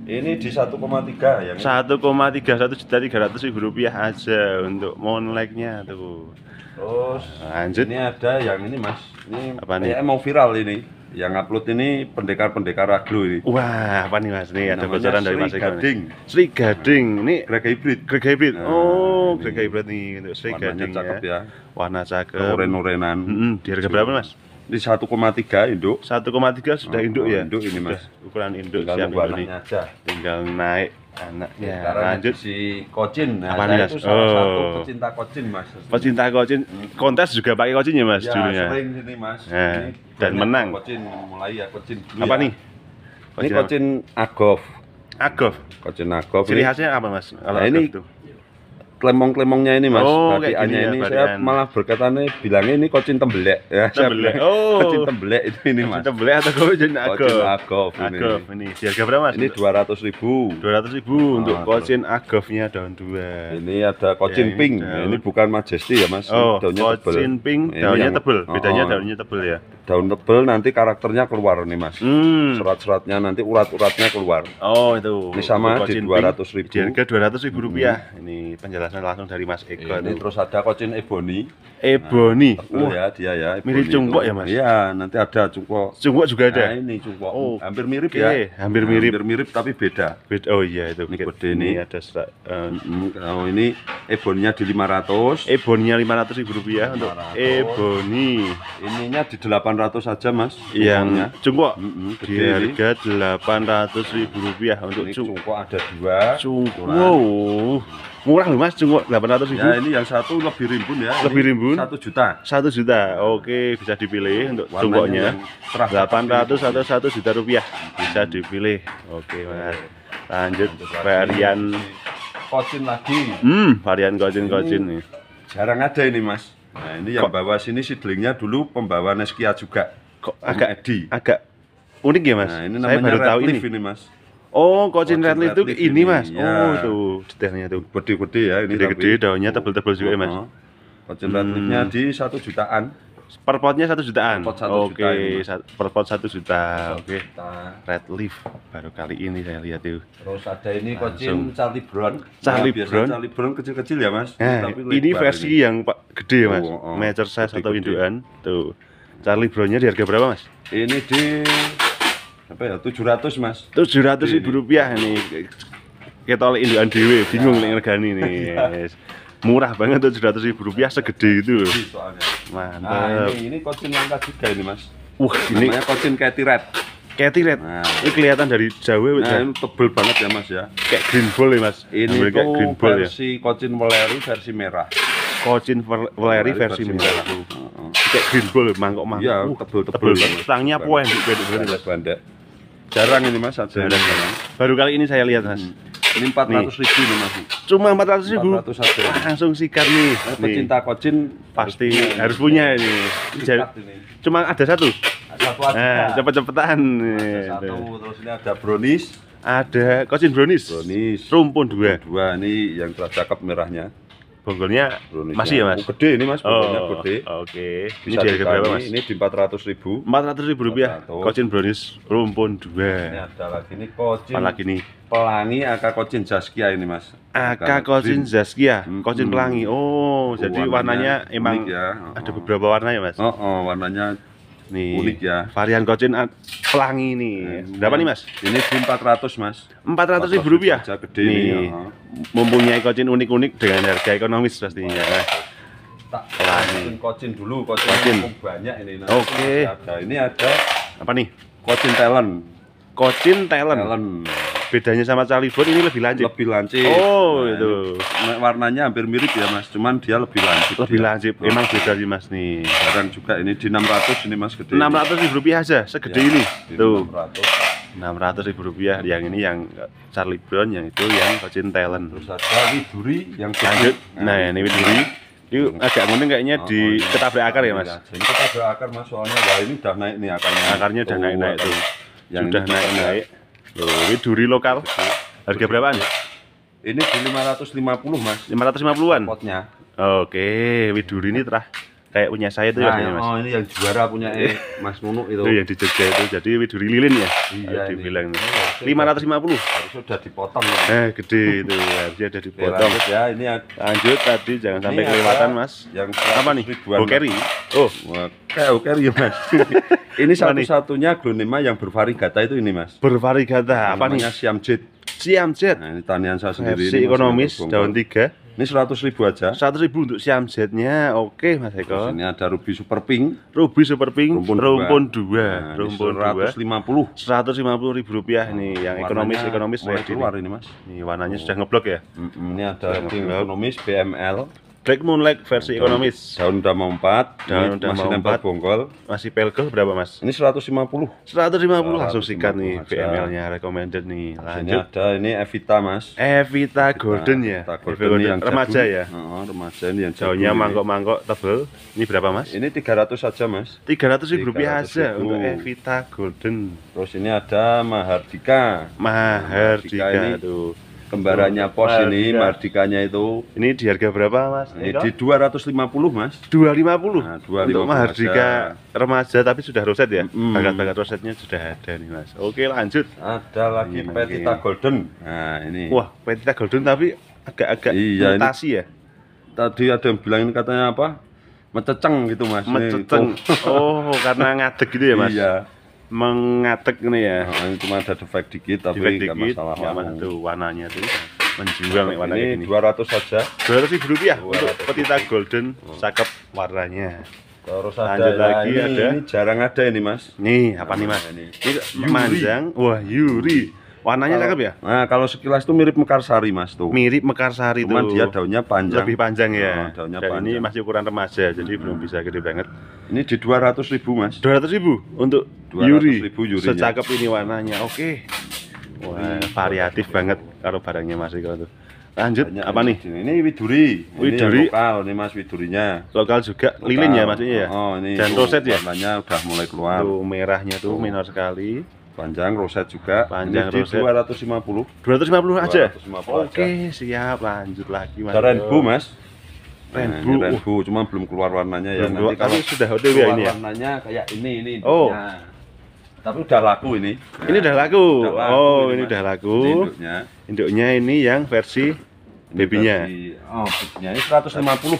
Ini di 1,3 yang ini. 1,31 juta 300 ribu rupiah aja untuk monleknya tuh. Terus Lanjut. ini ada yang ini mas. Ini Apa nih? mau viral ini. Yang upload ini pendekar-pendekar aglo ini. Wah, apa nih mas? Nih ada bocoran dari Mas. Gading. Sri Gading. Ini Greg hybrid. Greg Hybrid. Nah, Oh. Greg Hybrid nih untuk Sri Warnanya Gading cakep ya. ya. Warna cakep. Oren-orenan. Mm-mm, Di harga berapa mas? Ini 1,3 induk. 1,3 sudah Oh, induk ya? induk ini, Mas. Sudah ukuran induk Tinggal siap induk anaknya aja. Tinggal naik anaknya. Sekarang Lanjut. si Kocin. Nah, Apa nih, Mas? itu salah satu Oh. pecinta Kocin mas. Pecinta kocin kontes juga pakai kocin ya mas Ya, dulunya. sering ini mas. Nah, Ini dan menang. Kocin mulai ya Kocin dulu Apa ya. nih? Ini Kocin Agov. Agov. Kocin Agov. Ciri ini khasnya apa mas? Kalau Nah, ini tuh? Klemong-klemongnya ini mas. Oh, Badiannya gini ya, ini saya badian. malah berkatannya bilangnya ini Kocin Tembelek. Ya, saya Tembelek. Oh. Kocin Tembelek itu ini mas. Kita beli atau kocin Kocin Agov? Agov ini. Agov ini. Di harga berapa mas? Ini 200 ribu. 200 ribu untuk Ah, kocin Agovnya daun dua. Ini ada Kocin Ya, ini Pink. daun. Ini bukan Majesty ya mas. Ini Oh, daunnya tebel. kocin pink, Ini daunnya tebel. Bedanya Oh, daunnya tebel ya. Daun tebel nanti karakternya keluar nih mas. Hmm. Serat-seratnya nanti urat-uratnya keluar. Oh itu. Ini sama Untuk di 200 pink, ribu. Di harga 200 ribu rupiah. Ini penjelasan langsung dari Mas Eko. Ini tuh. terus ada Kocin Ebony. Ebony. Tebel Wah, ya dia ya. mirip cungkok itu. ya, Mas? Iya nanti ada cungkok. Cungkok juga ada. Nah, ini cungkok. Oh, hampir mirip Oke, ya. hampir mirip. Hampir mirip tapi beda. Beda- Oh iya itu. Ini Ini, gede nih. ada serat- eh, Hmm, kalau ini Eboninya di 500. Eboninya lima ratus ribu rupiah untuk 500. ebony Ininya di 800 saja, Mas. yang cungkok di harga delapan ratus ribu rupiah untuk Ini cungkok. ada dua. Cungkok, wow, murah loh mas cungkok delapan ratus ribu. Ya, ini yang satu lebih rimbun ya. Lebih Ini rimbun? Satu juta. Satu juta, oke bisa dipilih untuk cungkoknya. yang cerah. Delapan ratus atau satu juta rupiah bisa dipilih. Oke mas. Lanjut varian, Kocin lagi. hmm varian kocin kocin nih. Jarang ada ini, Mas. Nah, ini yang Kok- bawa sini sidlingnya dulu pembawa Neskia juga. Kok agak Edi. agak unik ya mas? Nah, ini Saya namanya baru red tahu ini. leaf ini, Mas. Oh, kocin Kocin red leaf red itu leaf ini ini, mas. ya. Oh tuh detailnya tuh. Gede-gede ya ini Gede-gede, tapi. daunnya tebel-tebel juga ya mas. Oh, Kocin red Hmm. leaf-nya di satu jutaan. Per potnya satu jutaan. Per pot satu Oke, juta ini, per pot satu juta. Oke. Red leaf baru kali ini saya lihat tuh. Terus ada ini Langsung. kocin Charlie Brown. Charlie Nah, biasa Brown. Charlie Brown kecil-kecil ya, Mas. Nah, Tapi ini versi yang pak gede ya mas, Oh, oh. meter size atau indukan. Tuh, Charlie Brownnya di harga berapa mas? Ini di apa ya? 700, Mas. Tujuh ratus ribu rupiah ini. Kita oleh indukan dewe, bingung nih regani nih. Murah banget tujuh ratus ribu rupiah segede itu loh. Ini soalnya. Nah, Mantap. ini ini kocin langka juga ini, Mas. Wah, ini Namanya kocin Catty Red. kayak tiret. Nah, Ini kelihatan dari jauh nah, ya. ini tebel banget ya, Mas ya. kayak green ball ya mas. Ini kayak tuh green ball ya. versi kocin meleri versi merah. Kocin Val- Valeri versi merah. Heeh. Kayak green ball ya, mangkok mangkok. Iya, Uh, tebel banget. Stangnya poin gede banget. Bandek, bandek. Jarang ini Mas, Jarang. jarang. Baru kali ini saya lihat mas. Ini 400 ribu nih Mas. Cuma empat ratus ribu. 400 saja. Langsung sikat nih. Nah, Nih, pecinta kocin pasti harus harus punya ini. Sikat ini. Cuma ada satu. Satu aja. Nah, cepet-cepetan. Nih, Ada satu, terus ini ada brownies. Ada kocin brownies. Brownies. Rumpun dua. Dua ini yang telah cakep merahnya. Bonggolnya masih ya mas? Oh, gede ini Mas, bonggolnya Oh, gede. oke. Ini Bisa di harga berapa mas? Ini di 400 ribu. Empat ratus ribu rupiah. 400. Kocin brownies rumpun Ini dua. ada lagi ini kocin Apa lagi nih? Pelangi aka kocin Zaskia ini Mas. Aka kocin. Zaskia, kocin pelangi. Oh, jadi warnanya, emang unik ya. ada Oh. beberapa warna ya mas? Oh, oh, warnanya Nih, unik ya. varian kocin pelangi nih. Hmm. Berapa nih mas? Ini di 400 Mas. Empat ratus ribu rupiah. Gede Nih, nih. oh. mempunyai kocin unik-unik dengan harga ekonomis pastinya. Tak Pelangi. kocin dulu, kocin, Kocin. banyak ini. Nah, Oke. Ada. Ini ada Apa nih? kocin talent. Kocin talent. Talent. Bedanya sama Charlie Brown ini lebih lancip. Lebih lancip. Oh, Nah, itu. ini warnanya hampir mirip ya Mas, cuman dia lebih lancip. Lebih dia. lancip. Oh, Emang beda sih mas nih. Jarang juga ini di 600 ini Mas gede. Enam ratus ribu rupiah aja, segede Ya, ini. Tuh, 600. enam ratus ribu rupiah. Yang ini yang Charlie Brown, yang itu yang kocin talent. Terus ada widuri yang. Lanjut. Nah, ini widuri. Ini agak nguning kayaknya Oh, di oh, ini. ketabrak akar ya mas. Ini ketabrak akar Mas, soalnya wah ini udah naik nih akarnya. Akarnya udah naik-naik tuh. Yang Sudah naik-naik. Loh, ini duri lokal. Harga berapaan? Ini di 550 Mas. 550-an. Potnya. Oke, widuri ini terah kayak punya saya tuh Nah, harganya, Mas. oh ini yang juara punya eh, Mas Nunu itu. Itu yang di Jogja itu. Jadi widuri lilin ya. Iya, Harus ini. dibilang. Ini harusnya 550. Harusnya udah dipotong ini. Eh, gede itu. Harusnya ada dipotong. lanjut ya, ini Lanjut tadi jangan sampai Ini kelewatan, ada Mas. yang Apa nih? 100 ribuan, Mas. Bokeri. Oh, kayak oke ya Mas. ini satu-satunya glonema yang bervarigata itu ini Mas. bervarigata. Apa nih? Namanya Siam Jet. Siam Jet. Nah, ini tanian saya sendiri Mas, ekonomis daun berbongkar. 3 Ini 100 ribu aja. 100 ribu untuk Siam Jet-nya. Oke, Mas Terus Eko. ini ada ruby super pink. Ruby Super Pink, Rumpun rumpun, dua. Nah, rumpun ini dua, 150. 150 ribu rupiah nih, yang ekonomis ekonomis mulai keluar ini Mas. Nih warnanya sudah ngeblok ya. Ini ada ekonomis BML. Black Moonlight versi ekonomis. Daun udah mau 4. Daun udah masih mau nempel empat. bonggol. Masih pelgel berapa mas? Ini 150. 150 langsung 150 sikat nih aja. BML-nya recommended nih. Ini Lanjut. ada ini Evita Mas. Evita Golden ya. Evita Evita Golden ini yang remaja ya. Heeh, remaja ini yang ini. mangkok-mangkok tebel. Ini berapa mas? Ini 300 saja Mas. 300 ribu rupiah 300.000. aja untuk Evita Golden. Terus ini ada Mahardika. Mahardika ini tuh. Kembarannya pos ini, Mahardika. Mahardikanya itu Ini di harga berapa mas? ini di 250 Mas. 250 Nah, 250 untuk Mahardika remaja tapi sudah roset ya Mm-mm. bakat-bakat rosetnya sudah ada nih mas oke lanjut Ada lagi Ini Petita lagi. Golden. Nah, ini. wah petita golden tapi agak-agak Iya, ini- mutasi ya Tadi ada yang bilang ini katanya apa? Mececeng gitu, Mas. Ini Mececeng. oh karena ngadeg gitu ya mas Iya. Mengadeg ini ya Nah, ini cuma ada defek dikit tapi Defek dikit masalah. masalah tuh warnanya tuh menjual nih warna ini ini 200 saja. dua ratus ribu rupiah untuk 200.000. petita golden cakep warnanya Terus Lanjut ada lagi, ini, ada. ini jarang ada ini mas. nih apa nih mas Ini. ini manjang wah Yuri warnanya Kalau- cakep ya Nah kalau sekilas itu mirip mekarsari mas tuh. mirip mekarsari Cuman tuh dia daunnya panjang. lebih panjang ya Oh, daunnya dan ini panjang. masih ukuran remaja jadi belum bisa gede banget Ini di 200 ribu mas. dua ratus ribu untuk 200.000 Yuri Yurinya. secakep ini warnanya oke wah variatif banget kalau barangnya Mas Iko tuh lanjut Banyak apa ini. nih Ini widuri. Ini Widuri. yang lokal nih mas widurinya. lokal juga lilin ya maksudnya ya Oh ini. dan tuh roset ya Warnanya udah mulai keluar. tuh merahnya tuh minor sekali Panjang roset juga. Panjang ini roset. di 250. 250 aja 250 oke siap lanjut lagi Mas rainbow mas. Rainbow. Nah, rainbow, cuma belum keluar warnanya ya. Belum Nanti kalau tapi sudah OTW keluar ini ya warnanya kayak ini ini. Oh. induknya. Tapi udah laku ini. ini udah laku Udah laku oh ini, ini Mas. udah laku Ini induknya. induknya ini yang versi Ini babynya versi- Oh, babynya ini 150.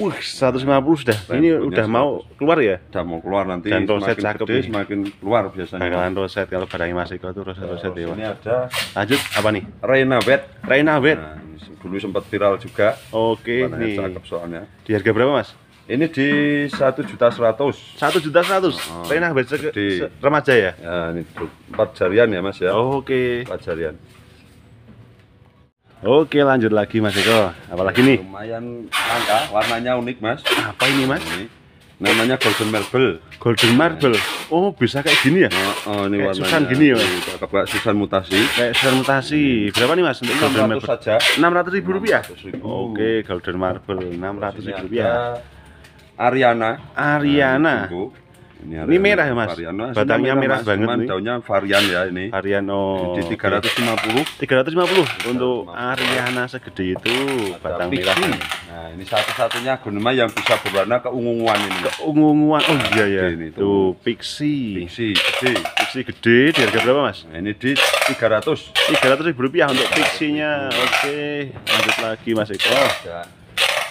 Wih, 150 sudah. Ini udah mau keluar ya? Udah mau keluar nanti. Dan roset cakep gede, nih. semakin keluar biasanya. Bakalan roset kalau barangnya Mas Iko tuh roset-roset ya. ini ada Lanjut apa nih? Reina Bed. Reina Bed. Nah, ini dulu sempat viral juga. Oke Warnanya nih. cakep soalnya. Di harga berapa Mas? Ini di satu juta seratus. Satu juta seratus. Oh, Reina se- remaja ya? Ya, ini empat jarian ya mas ya. Oke. Empat jarian. Oke lanjut lagi Mas Eko. Apalagi nih? Lumayan langka, warnanya unik mas. Apa ini Mas? Ini namanya golden marble. Golden Marble. Oh bisa kayak gini ya? Oh, oh, ini Kayak warnanya. Susan gini ya, Mas? Ini Cakep kayak Susan mutasi. Kayak fermentasi. Berapa nih Mas untuk Golden 600 Marble? saja. 600 ribu rupiah. 600.000. Oke Golden Marble 600 Ini ribu rupiah. Ariana. Ariana. Jumbo. Ini, Ini merah ya, Mas? Ariana. Batangnya Semua merah Mas. banget Cuman nih. daunnya varian ya ini. Varian oh. Di 350 350 untuk Ariana segede itu ada batang merah pixie. Nah, ini satu-satunya aglonema yang bisa berwarna keunguan ini. Ungu-unguan oh iya ya ini, tuh tuh. pixie Pixie gede. pixie gede di harga berapa mas Nah, ini di 300. 300 ribu rupiah untuk pixinya oke lanjut lagi mas Eko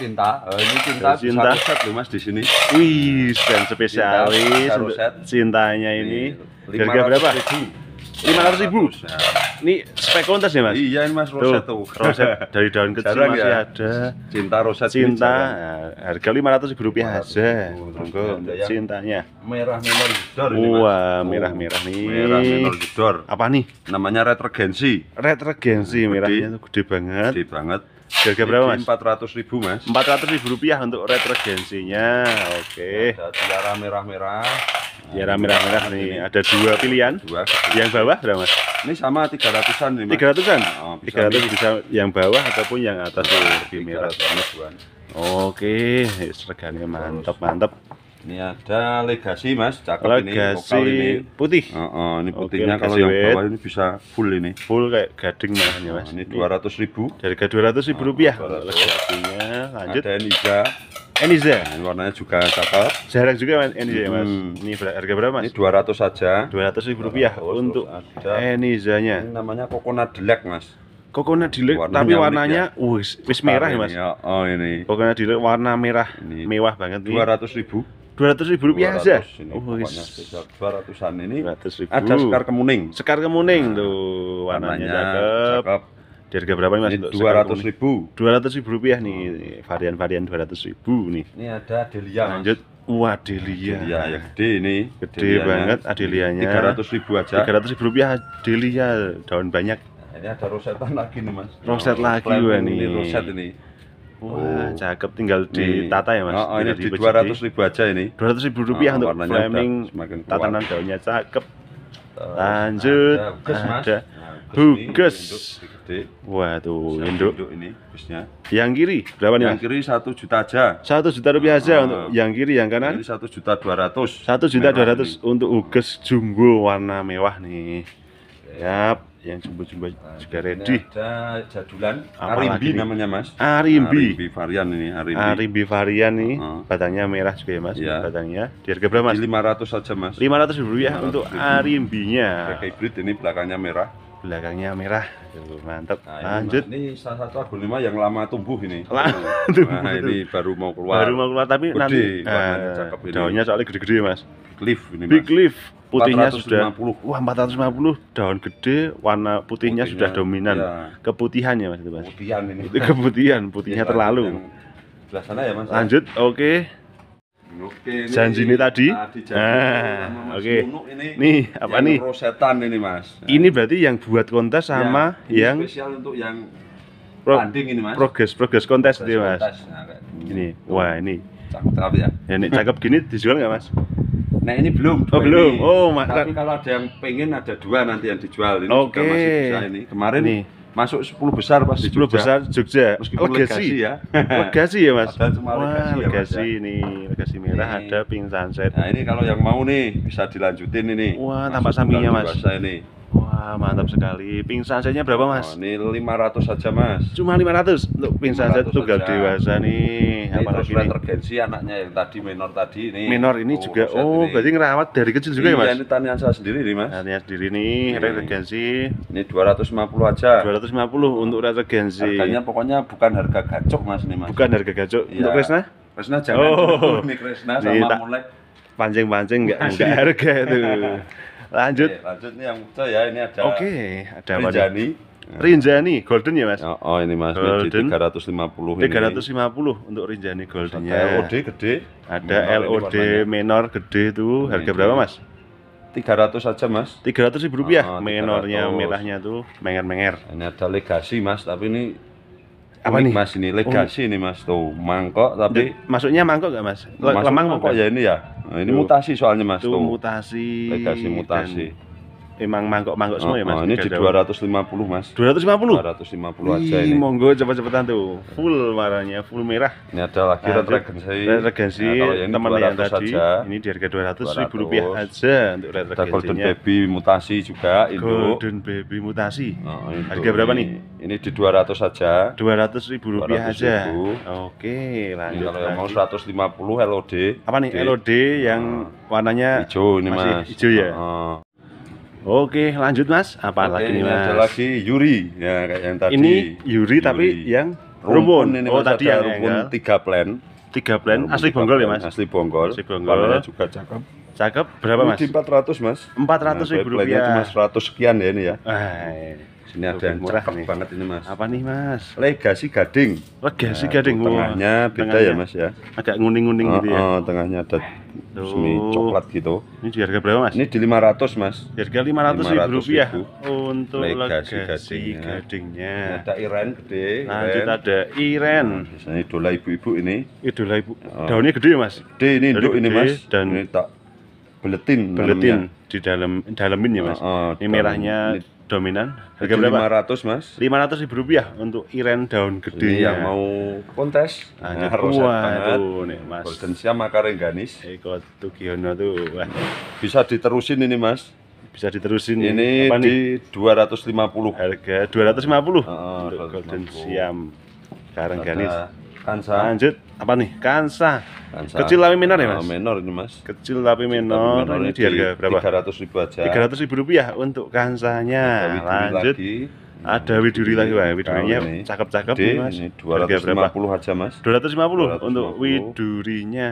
cinta. Eh, ini cinta, cinta. bisa roset loh Mas di sini. wih dan spesialis Cinta, untuk roset. cintanya ini harga berapa 500 ribu Nah, ini spek kontes ya mas iya ini Mas roset tuh. roset dari daun kecil Jarang masih ya. ada Cinta roset cinta jarang. nah, harga 500 ribu rupiah 500.000. aja monggo cintanya merah menor jedor ini Mas. wah Oh, merah-merah nih Merah menor jedor. apa nih Namanya retrogensi. Gede. merahnya tuh gede banget Gede banget. Harga berapa mas? Empat ratus ribu mas. 400 ribu rupiah untuk red regensinya oke Ada tiara merah-merah. ya merah-merah nih ada dua pilihan Dua. yang bawah berapa mas? Ini sama tiga ratusan nih mas. 300an? Oh, bisa 300 bisa yang bawah ataupun yang atas tuh lebih merah 300-an. oke reganya mantap mantap Ini ada legasi mas. Cakep ini. Lokal ini. legasi putih Oh, oh, ini Oke, putihnya kalau legasi yang wet. bawah ini bisa full ini. full kayak gading merahnya mas Nah, ini dua ratus ribu. dari harga 200 ribu rupiah 200. legasinya lanjut Ada Eniza. Eniza Nah, ini warnanya juga cakep. jarang juga mas Eniza ya mas Hmm. ini harga berapa mas? Ini dua ratus saja. 200 ribu rupiah 200, untuk ada- Enizanya Ini namanya coconut delek mas. Coconut dilek Warnanya tapi warnanya wis wis merah ya Ini, mas Oh ini. Coconut dilek warna merah Ini. mewah banget nih Dua ratus ribu. 200 ribu rupiah aja 200 ini oh, spesial 200-an ini. 200 ribu. Ada sekar kemuning. Sekar kemuning Nah, tuh warnanya, cakep. cakep. Di harga berapa nih mas? Dua ratus ribu. 200 ribu rupiah nih varian-varian 200 ribu nih. Ini ada Delia lanjut. Wah Delia Delia ya gede ini. Gede banget Adelianya. tiga ratus ribu aja. 300 ribu rupiah Delia daun banyak. Nah, ini ada rosetan lagi nih mas. Roset Oh, lagi, wah, ini nih. roset ini wah Oh. cakep. Tinggal ditata ya mas? Oh, oh, ini di dua ratus ribu aja ini. 200 ribu rupiah Oh, untuk keluar. tatanan daunnya. Cakep. Terus Lanjut, ada Huges, Mas. ada Nah, induk gede. Wah tuh Yang induk. induk ini Huggesnya. yang kiri berapa nih yang kiri satu juta aja. Satu juta rupiah aja Ah. untuk yang kiri yang kanan? Ini satu juta dua ratus. Satu juta dua ratus untuk uges jumbo warna mewah nih Yap, yang jumbo-jumbo juga ready. ada jadulan Arimbi namanya mas Arimbi. Arimbi varian ini Arimbi, Arimbi varian nih, Heeh. batangnya merah juga ya mas, Iya. batangnya. Di harga berapa mas? di 500 saja mas 500 ribu 500 untuk. Arimbinya. pakai hybrid ini belakangnya merah Belakangnya merah, Tuh, mantap. Nah, ini, Lanjut. Mas, ini salah satu aglonema yang lama tumbuh ini Lama tumbuh. nah ini baru mau keluar Baru mau keluar tapi Gede, nanti cakep ini. daunnya soalnya gede-gede ya mas. cliff ini Big mas leaf. Putihnya sudah 450. wah 450 daun gede warna putihnya, sudah dominan Ya, keputihan ya mas itu mas putihan ini. Putih keputihan putihnya Ini terlalu sebelah sana ya mas. lanjut oke Oke, ini Janji ini tadi? janji Ah, sama Mas oke. Nunu ini. nih apa nih Rosetan ini mas. Nah, ini berarti yang buat kontes sama ini yang spesial untuk yang pro- tanding ini mas. progres progres kontes ya mas Kontes. Nah, ini wah ini cakep ya. ya ini cakep gini dijual nggak mas Nah ini belum. Oh, belum. ini. Oh, Mas. Tapi kalau ada yang pengen ada dua nanti yang dijual. Ini Oke. juga masih bisa ini. Kemarin Nih. masuk 10 besar pas di 10 Jogja. besar Jogja Meskipun legasi ya. legasi ya mas Padahal cuma wah legasi ya, Mas, legasi nih legasi merah Ini. ada pink sunset Nah ini kalau yang mau nih bisa dilanjutin ini. Wah, tampak sampingnya, Mas. ini. Wah mantap sekali pink sunsetnya berapa mas Oh, ini 500 saja mas. cuma 500 untuk sunset 500 tunggal saja. dewasa nih Ini terus apalagi nih retergensi anaknya yang tadi minor tadi ini. minor ini Oh, juga oh ini. berarti ngerawat dari kecil juga ya Iya, mas ini tanian saya sendiri nih mas. Nah, sendiri nih Ini. regensi Ini 250 aja. 250 untuk regensi Harganya pokoknya bukan harga gacok mas ini mas. bukan harga gacok Iya. untuk Kresna Kresna jangan Oh. Kresna Nih, sama Mulek. pancing-pancing enggak enggak harga itu lanjut Oke, lanjut nih yang muda ya ini ada oke ada apa Rinjani. Rinjani golden ya mas Oh, oh, ini mas ini Golden. 350 ini. 350 untuk Rinjani Ada goldennya LOD gede. ada Menor ini LOD menor gede tuh Ini harga dia. berapa mas 300 saja mas. 300 ribu rupiah Oh, oh, menornya 300. merahnya tuh menger-menger Ini ada legasi mas, tapi ini Apa nih? mas ini legasi ini mas tuh mangkok tapi masuknya mangkok nggak mas Le- masuk lemang mangkok ya ini ya. Nah, ini mutasi soalnya mas itu tuh. mutasi Legasi mutasi. dan emang mangkok-mangkok semua ya mas Oh, ini di Tiga daun. 250 mas. 250 250 aja Wih, ini. monggo cepet-cepetan tuh full warnanya full merah Ini ada lagi Lanjut. red regency. Nah, kalau yang ini teman yang 200 tadi saja. ini di harga 200 ribu 200. rupiah aja untuk red Ada golden baby mutasi juga induk. golden baby mutasi Oh. Harga berapa nih? Ini, ini di 200 saja. 200 ribu rupiah 200 aja ribu. oke Ini lanjut kalau yang mau lagi. 150 LOD. apa nih Oke. LOD yang warnanya hijau ini mas. hijau ya? Oh. Oke lanjut mas apa Oke, lagi nih ini mas ada lagi Yuri ya kayak yang tadi. ini Yuri, tapi yang rumpun, ini oh tadi yang rumpun enggal. tiga plan. tiga plan Rumpun asli bonggol ya mas Asli bonggol. Asli bonggol. Warnanya juga cakep. cakep berapa mas Di 400 mas. 400 Nah, ribu rupiah cuma 100 sekian ya ini ya. Ah, Sini ada yang murah cakep nih. banget ini mas. apa nih mas Legasi gading. legasi Nah, gading Tengahnya beda tengahnya ya mas ya. agak nguning-nguning Oh, gitu ya oh, tengahnya ada Tuh. semi coklat gitu. ini di harga berapa mas Ini di 500 mas. Di harga 500 ribu 500.000 rupiah untuk Legasi legasi gadingnya. gadingnya Ini ada iren gede. lanjut iren. ada iren Biasanya idola ibu-ibu ini. idola ibu Oh. daunnya gede ya mas Gede ini induk ini mas. dan ini tak beletin. beletin dalamnya. di dalam dalamin ya mas Oh, oh, ini merahnya ini dominan Harga berapa 500 mas. 500 ribu rupiah untuk iren daun gede Ini yang mau kontes. lanjut Nah, wah banget. tuh nih mas Golden Siam Makarengganis. Eko Tugiono tuh wah Bisa diterusin ini mas. bisa diterusin Ini apa nih di 250. harga 250 Oh, untuk 250. golden siam karangganis Ada Kansa. lanjut. Apa nih? Kansa Kansa. kecil tapi minor ya Oh, mas? menor ini mas. kecil tapi minor. Tapi ini di harga berapa? 300 ribu aja. 300 ribu rupiah untuk Ada kansanya widuri lanjut. lagi. ada widuri lagi wah widurinya cakep-cakep nih mas. ini harga berapa? 250 aja mas. 250 untuk 250. widurinya.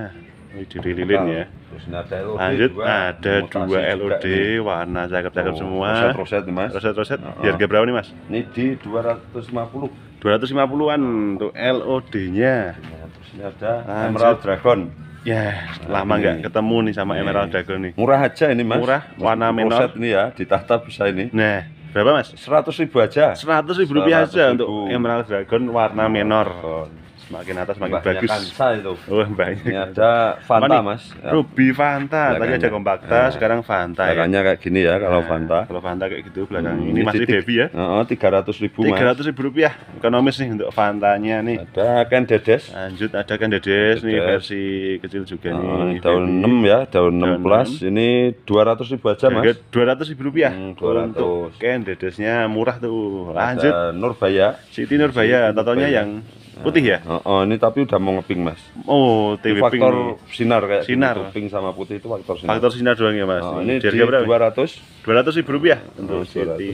Widuri lilin ya. Terus ini ada LOD lanjut. dua, ada dua LOD warna cakep-cakep Oh, semua. Roset-roset nih mas. roset-roset. Oh, di harga berapa nih mas? Ini di 250. 250-an untuk LOD-nya terus ini ada Lanjut. Emerald Dragon. ya Nah, lama nggak ketemu nih sama Ini. Emerald Dragon nih Murah aja ini mas. Murah, warna menor. Ini ya, ditata bisa ini. nah berapa mas 100 ribu aja. 100 ribu rupiah 100.000. aja untuk Emerald Dragon warna menor Dragon. Semakin atas semakin Mbahnya bagus Kansa itu. oh banyak Ini ada Fanta Apa nih? mas. Ya. Ruby Fanta tadi Belakangnya. ada Kompakta Nah. sekarang Fanta ya Belakangnya kayak gini ya kalau Nah, Fanta. kalau Fanta kayak gitu belakang Hmm, ini masih titik- baby ya Oh, 300 ribu mas. 300 ribu rupiah ekonomis nih untuk Fantanya nih Ada Ken Dedes. lanjut ada kan Dedes nih Dedes. versi kecil juga Oh, nih daun baby. 6 ya, daun 6 Daun plus. Ini 200 ribu aja Harga mas. 200 ribu rupiah Hmm, 200. untuk Ken Dedesnya murah tuh lanjut Ada Nurbaya. Siti Nurbaya totalnya yang putih ya Oh, oh, ini tapi udah mau ngeping mas. oh Ini TW pink faktor nih. sinar kayak Sinar. gitu. Pink sama putih itu faktor sinar. faktor sinar doang ya mas Oh, ini di harga berapa 200. 200 ribu rupiah Oh, untuk 200. Siti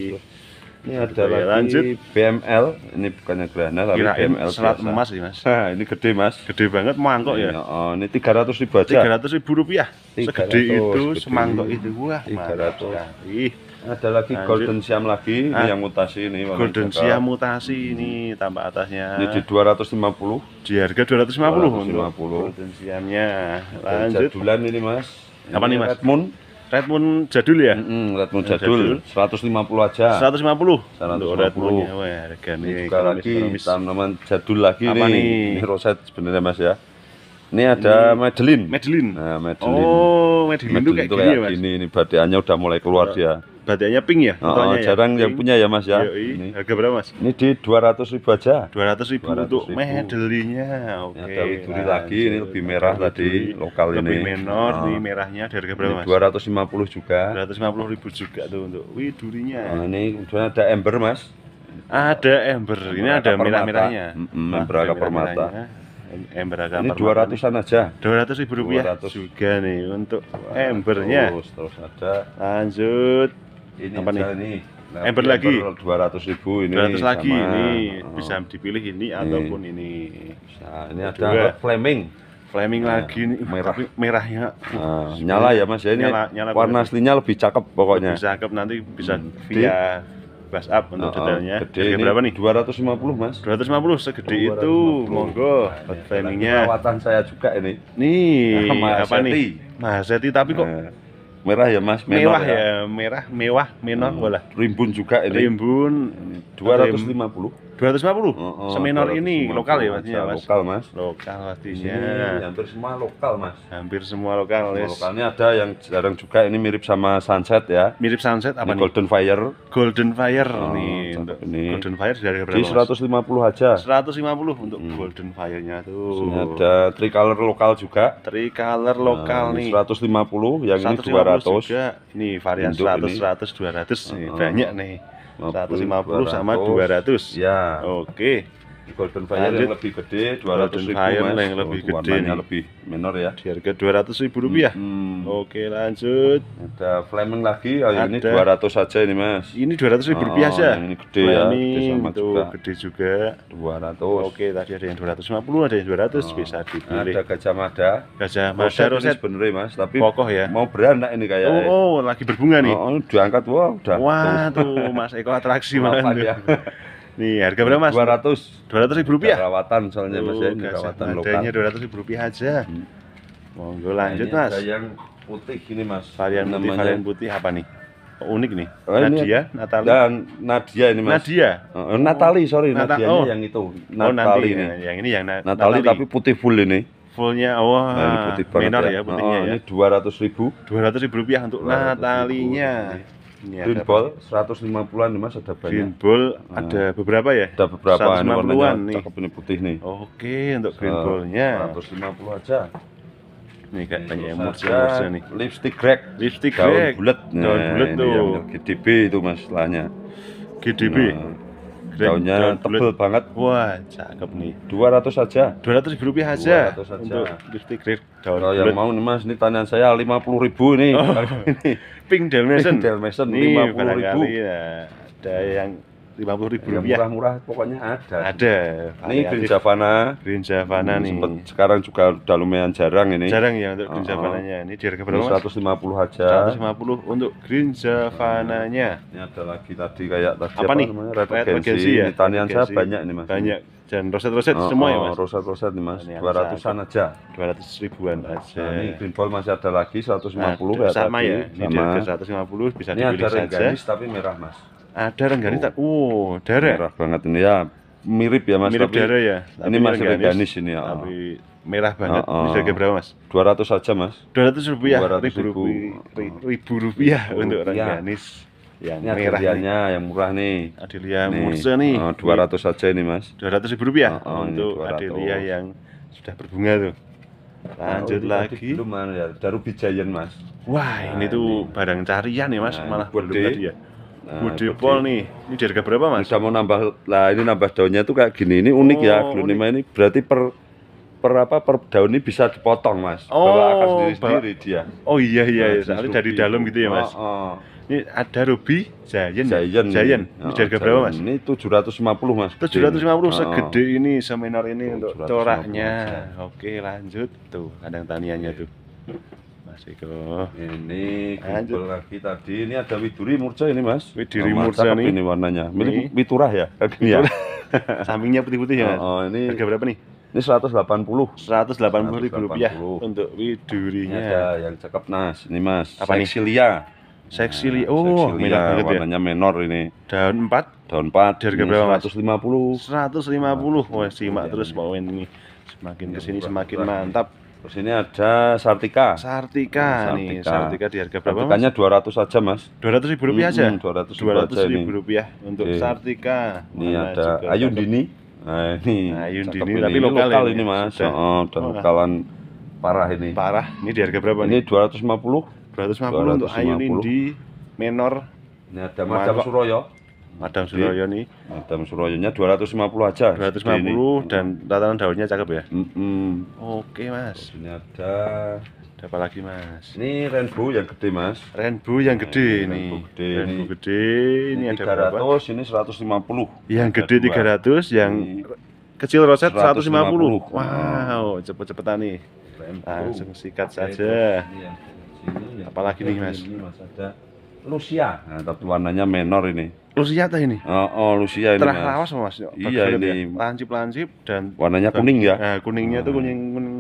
Ini ada Oke, lagi lanjut. BML, ini bukannya Grahana tapi Kirain BML serat biasa. emas sih mas. Nah, ini gede mas. Gede banget mangkok ya. Oh, ini 300 ribu aja. Tiga ratus ribu rupiah. 300, Segede itu gede. semangkok itu wah. 300. mantap sekali. Ada lagi Lanjut. Golden Siam lagi, ini Ah. yang mutasi ini. Golden. Siam mutasi ini tambah atasnya. Ini di 250. di harga 250 untuk 250. Golden Siamnya. Dan Lanjut. jadulan ini mas. Apa nih, Mas? Redmond. Redmond jadul ya. Mm, Redmond Yang jadul. 150 aja. 150 150. untuk Redmondnya. Wah, harga Ini nih juga lagi tanaman jadul lagi Apa nih. nih? Ini roset sebenarnya mas ya. Ini ada Madeline. Madeline. Nah, Madeline. Oh, Madeline itu kayak itu gini ya, Mas. gini. Ini badiannya udah mulai keluar dia. Batiknya pink ya? Oh, ya? jarang yang Pink. punya ya mas ya. Yoi. Ini. Harga berapa, Mas? Ini di 200 ribu aja. 200 ribu 200.000. untuk Madeline-nya. Oke. Ini ada widuri lanjut. lagi, ini lebih merah tadi, lokal ini. Lebih menor Ah. nih merahnya di harga berapa, Ini Mas? 250 juga. 250 ribu juga tuh untuk widurinya. Nah, ini kemudian ada ember mas. Ada ember, ini Ember ada merah-merahnya. Wah, ember akar permata. Ember akar Ini permata 200-an aja. nih. 200 ribu rupiah 200. juga nih untuk embernya. Terus, terus ada. Lanjut, Ini Apa nih. Nah, Ember lagi? 200 ribu ini. 200 lagi sama. ini Oh, bisa dipilih ini ataupun ini. Nah, ini ada Dua. Flaming. Flaming Nah, lagi nih, merah. tapi merahnya Nah, nyala ya mas ya ini. Nyala- nyala warna bener. aslinya lebih cakep pokoknya. bisa cakep nanti bisa Hmm. via WhatsApp untuk Oh, detailnya. Gede Harga ini berapa nih? 250 mas. 250 segede itu, 250. monggo Nah, ini flamingnya. Perawatan saya juga ini. Nih, Sama apa Seti. nih? Mahaseti tapi kok Nah, merah ya mas. menor mewah ya, merah, mewah, menor Hmm. bola. Rimbun juga ini. Rimbun 250. 250. Oh, oh, Semenor ini 250 lokal ya pastinya, Mas. Lokal mas. Lokal Ini pastinya. hampir semua lokal mas. Hampir semua lokal, Semua Yes. lokalnya ada yang jarang juga ini mirip sama sunset ya. Mirip sunset apa Ini nih? golden fire Golden Fire Oh, nih. Untuk ini. Golden Fire dari di berapa? Mas? 150 aja. 150 untuk Hmm. Golden Fire-nya Ini tuh. ada tricolor lokal juga. Tricolor lokal Nah, nih. ini 150, yang ini 150 200. juga. Nih varian Induk 100, ini. 100, 200 nih. Oh. Banyak nih. 150 sama 200. Ya. Oke. Golden Fire Lanjut. yang lebih gede 200 Golden ribu Fire mas. yang lebih Oh, gede warnanya nih. lebih menor ya. Di harga 200 ribu rupiah. Hmm. Oke lanjut. Ada flaming lagi, oh, ini Ada. 200 saja ini mas. Ini 200 ribu rupiah Oh, aja. yang ini gede ya, gede Flaming, sama tuh, juga. gede juga. 200. Oke tadi ada yang 250, ada yang 200 Oh. bisa dipilih. Ada Gajah Mada. Gajah Roset Mada ini roset sebenarnya mas, tapi kokoh ya. mau beranak ini kayak. Oh, oh, lagi berbunga nih. Oh, oh, diangkat wah udah. Wah tuh Mas Eko atraksi banget. ya. Nih harga berapa Mas? 200. 200 ribu rupiah. Perawatan soalnya mas ya, Oh, ini perawatan lokal. Madanya 200 ribu rupiah aja. Hmm. Monggo Nah, lanjut ini Mas. Ada yang putih ini mas. Varian putih, Namanya- varian putih apa nih? Oh, unik nih. Oh, ini- Nadia, Natali. Dan Nadia ini mas. Nadia. Oh, Natali sorry, Nata- Nadia oh. yang itu. oh, nanti Natali ini. yang ini yang na Natali tapi putih full ini. fullnya wah Nah, ini putih banget menor ya. ya putihnya Oh, ya. Ini 200 ribu. 200 ribu rupiah untuk 200.000. Natalinya. Ini Green ada ball 150-an nih mas ada Green banyak. ball Ah. ada beberapa ya? Ada beberapa ini 150-an warnanya nih. cakep ini putih nih. Oke, untuk green Eh, ballnya. 150 aja. Nih kayak banyak yang Terus mursa ada nih. Lipstick crack. Lipstick Daun crack. bulat. Daun bulat tuh. yang GDB itu mas istilahnya. GDB. Nah, Green- daunnya daun tebel banget. Wah, cakep nih. 200 saja. 200 ribu rupiah aja 200 aja. untuk lipstick crack daun Kalau yang mau nih mas, ini tanyaan saya 50 ribu ini. Oh. ini. Pink Dalmatian. Dalmatian Nih, 50 ribu. ya, ada yang 50 ribu Yang rupiah. murah-murah pokoknya ada. Ada. Ini Green. Javana. Green Javana Hmm, nih. sempet sekarang juga udah lumayan jarang ini. Jarang ya untuk Green Oh, oh. Javananya. Ini di harga Ini berapa mas? 150 aja. 150 untuk Green Javananya. Ini ada lagi tadi kayak tadi Apa nih? namanya? Red, Red Regency. Ya? Ini tanian saya banyak ini mas. Banyak. Dan roset-roset Oh, semua ya oh, mas? Roset-roset nih mas. Tanian 200-an aja. 200 ribuan aja. Nah, ini green ball masih ada lagi 150 Nah, kayak sama ya. Ini di Sama. harga 150 bisa Ini ada dipilih saja. rengganis tapi merah mas. Ada rengganis. tak- Oh, darah. Merah banget ini ya. Mirip ya mas. Mirip tapi darah ya. Ini masih rengganis ini ya. Tapi merah banget. Oh, oh. Harga berapa mas? 200 saja mas. 200 rupiah. 200 ribu, ribu. rupiah, ribu rupiah Ribu untuk rupiah. rengganis yang Ini merah. nih. Yang murah nih. Adelia Nih. Mursa nih. Oh, 200 saja ini mas. 200 ribu rupiah Oh, oh, untuk 200. Adelia yang sudah berbunga tuh. Lanjut Oh, lagi. Belum mana ya. Darubi Giant mas. Wah, ini Nah, tuh ini. barang carian ya mas, Nah, malah belum tadi ya. Nah, gede. pol nih, ini di harga berapa mas? Udah mau nambah lah ini nambah daunnya tuh kayak gini. Ini unik ya Oh, aglonema ini berarti per per apa per daun ini bisa dipotong mas. Oh, bawa akar sendiri bawa- sendiri dia. Oh iya iya, Nah, iya. soalnya dari dalam itu. gitu ya mas. Oh, oh. Ini ada Ruby Giant. ya? Giant. Giant. Ini Oh, harga berapa, Mas? Ini 750 Mas. 750 Oh, segede ini semenor ini untuk 750 coraknya. Oke, lanjut tuh kandang taniannya tuh. Mas Eko. Ini kumpul lagi tadi. Ini ada widuri murca ini Mas. Widuri Sama murca nih. Ini warnanya. Nih. Mirip witurah ya. Ini ya. Sampingnya putih-putih ya, Mas. Oh, ini Harga berapa nih? ini 180. 180 ribu rupiah 180. untuk Ini widurinya. ada yang cakep Nas. Ini Mas. Apa nih? Sexilia. Seksi li- Nah, oh, Sexilia, minat banget ya. warnanya menor ini. Daun 4 Daun 4 Di harga ini berapa, Mas? 150. 150. Wah, simak Iya, terus iya. Pak Wen ini. Semakin Iya, ke sini semakin mantap. Terus ini ada Sartika. Sartika nih, Sartika. Sartika di harga berapa? Sartikanya 200 saja Mas. 200 ribu rupiah aja? Mm, 200 ribu 200 aja ribu ini. rupiah untuk Oke. Sartika. Ini Mana ada juga Ayu cakep. Dini. Nah, ini. Nah, Ayu cakep Dini, ini. tapi Ini lokal lokal ini, ini Mas. sudah. Oh, dan Wah. lokalan parah ini. Parah, ini di harga berapa Ini nih? 250. 250 untuk Ayu 250. Nindi menor Ini ada Madam. Suroyo. Madam Suroyo nih Madam Suroyonya 250 aja. 250 dan tatanan daunnya cakep ya. Mm -mm. Oke mas. Ini ada Ada apa lagi mas? ini rainbow yang gede Mas. Rainbow yang gede Nah, nih. rainbow gede Rainbow gede ini ada berapa? 300, ini 150. Yang Ada gede dua. 300, yang Ini kecil roset 150. 150. Wow, cepet-cepetan nih. rainbow. Langsung sikat Oke, saja. ini Apalagi nih, Mas? Ini Mas ada Lucia. Nah, tapi warnanya menor ini. Lucia teh ini. Oh, oh Lucia ini Terah Mas. lawas mas. Iya, ini. ya. Lancip-lancip dan Warnanya kuning ya. Nah, kuningnya tuh Ah. kuning kuning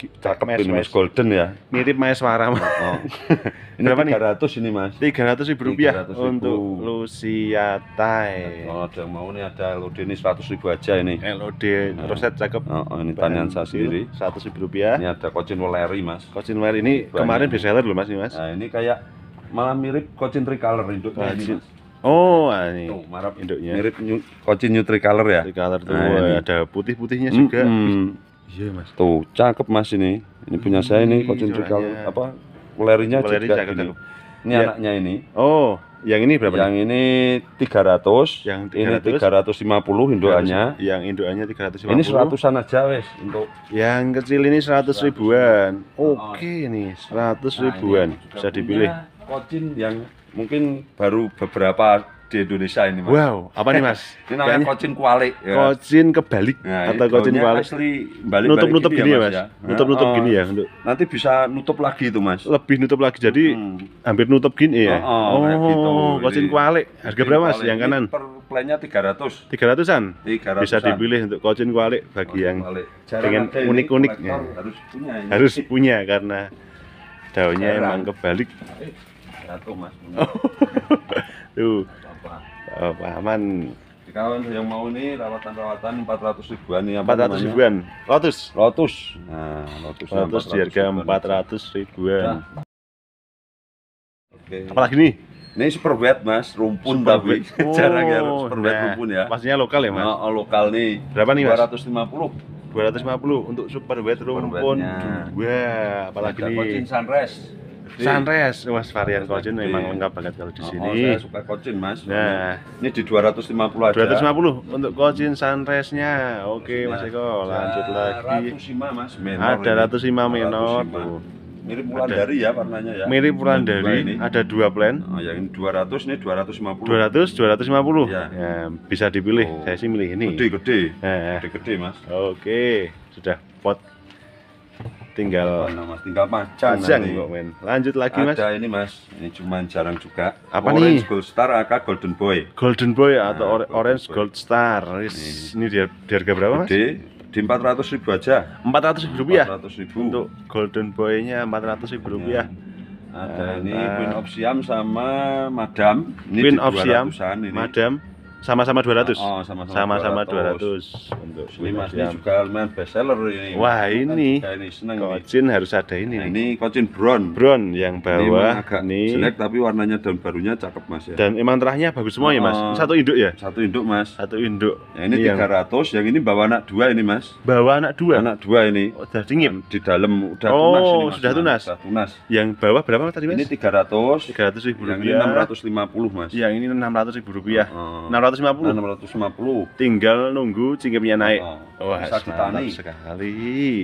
Cakep ini Mas golden ya. mirip maeswara mas. Oh. ini Berapa nih? 300 ini Mas. Tiga ratus ribu rupiah 300.000. untuk Lucia Thai. Kalau ada yang mau nih ada LOD ini 100 ribu aja ini. LOD roset cakep. Oh, oh, ini tanian saya sendiri. Seratus ribu rupiah. Ini ada kocin weleri Mas. Kocinware ini Banyak. kemarin best seller loh mas ini mas. Nah, ini kayak malah mirip kocin tricolor induknya ini Kocin. Mas. Oh, ah, ini Tuh, marap induknya. mirip new, kocin new tricolor ya. Tricolor tuh Nah, ini. ada putih-putihnya juga. Iya mas. Tuh, cakep Mas ini. Ini punya saya ini kocin coraknya. tricolor apa? Weleri juga cakep, ini. cakep. Ini Ya. anaknya ini. Oh, yang ini berapa? Yang ini 300, Yang ini 300. 350 indukannya. Yang indukannya 350. Ini seratusan aja wes untuk Yang kecil ini 100 ribuan. Oh. Oke nih, 100 Nah, ribuan. ini juga Bisa dipilih. Kocin yang mungkin baru beberapa di Indonesia ini Mas. Wow, apa nih Mas? Ini namanya Kayaknya kocin kuali ya. Kocin kebalik Nah, atau kocin daunnya kuali. asli balik Nutup-nutup gini ya Mas. Nutup-nutup Nah, gini oh, ya untuk Nanti bisa nutup lagi itu Mas. lebih nutup lagi. Jadi Hmm. hampir nutup gini ya. Oh, oh, gitu. kocin Ini- kuali. Harga berapa Mas yang kanan? Per plannya 300. 300-an. 300. Bisa dipilih untuk kocin kuali bagi yang pengen pengen unik-unik. Ya. harus punya ini. harus punya karena daunnya Jarang. emang kebalik. Jatuh Mas. Tuh, Apa? oh, aman. Kawan yang mau ini rawatan-rawatan 400 ribuan nih 400 ribuan. Lotus. Lotus. Nah, Lotus. Lotus di harga 400 ribuan. Oke. Apalagi nih? Ini super wet Mas, rumpun Super tapi. Oh, jarang ya super wet nah, rumpun ya. Pastinya lokal ya, Mas? Nah, oh, lokal nih. Berapa nih, Mas? 250. 250 untuk super wet rumpun dua. Apalagi nih? Kocin Sunrise. Sunrise, Mas varian kocin memang lengkap banget kalau di Oh, sini. saya suka kocin Mas. Nah, Ini di 250 aja. 250 untuk kocin sunrise-nya. Oke, Mas Eko, lanjut lagi. Ratosima Mas, menor Ada ini. Ratosima menor Ratosima. tuh. Mirip Wulandari ya warnanya ya. Mirip Wulandari, ada dua plan. Oh, yang ini 200 ini 250. 200, 250. Iya. Ya, bisa dipilih. Oh. Saya sih milih ini. Gede gede. Nah, Gede gede Mas. Oke, sudah pot. Tinggal Mana Mas tinggal macan Panjang nanti. kok men. Lanjut lagi mas. Ada ini Mas, ini cuman jarang juga. Apa Orange nih? Gold Star aka Golden Boy. Golden Boy atau Nah, or- Golden Orange Boy. Gold Star. Wis, Ini di, di harga berapa mas? Gede di 400 ribu aja. 400 ribu rupiah. 400 ribu. Untuk Golden Boy-nya 400 ribu rupiah. Ada ini Mantap. Queen of Siam sama Madam. Ini Queen of Siam, 200-an ini. Madam, sama-sama 200. Oh, sama-sama Sama-sama 200 200. untuk Ini Queen of Mas ini juga lumayan best seller ini. Wah, Kan ini. ini seneng ini. Kocin harus ada ini Nah, ini kocin brown. Brown yang Ini bawah emang agak nih. jelek tapi warnanya daun barunya cakep Mas ya. Dan emang terahnya bagus semua ya mas. Oh. Ini Satu induk ya? Satu induk Mas. Satu induk. Yang ini yang 300, yang ini bawa anak dua ini Mas. bawah anak dua. Anak dua ini. Oh, udah dingin. Di dalam udah Oh, tunas ini Mas. sudah tunas. Sudah tunas. Yang bawah berapa tadi mas? Ini 300, 300 ribu yang ini rupiah. 650 Mas. Yang ini 600 ribu rupiah. Oh. 650. 650. Tinggal nunggu cingkemnya naik. Oh, Wah, bisa ditani. sekali.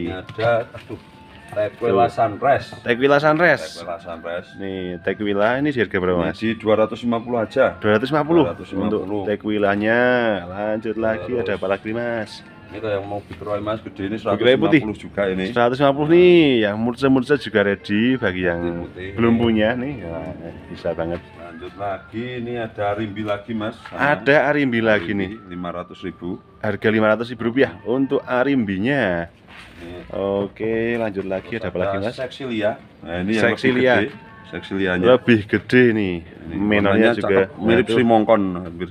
Ini ada, aduh, Tequila Sunrise. Tequila Sunrise. Tequila Sunrise. Nih, tequila ini di harga berapa, Mas? di 250 aja. 250, 250. untuk tequilanya. Lanjut lagi Terus. ada apa lagi, Mas? Ini kalau yang mau Big Roy Mas gede ini Big Roy putih. 150 juga ini. 150 nih, yang murca-murca juga ready bagi yang belum punya nih. Nah, bisa banget. Lanjut lagi ini ada rimbi lagi Mas. Ada arimbi lagi nih. 500 ribu. Harga 500 ribu rupiah untuk arimbinya. Ini. Oke, lanjut lagi ada apa lagi, Mas? Sexilia. Nah, ini yang Sexilia. lebih gede. Sexilianya. Lebih gede nih. Ini Menornya juga cakep, mirip Nah, Sri Mongkon.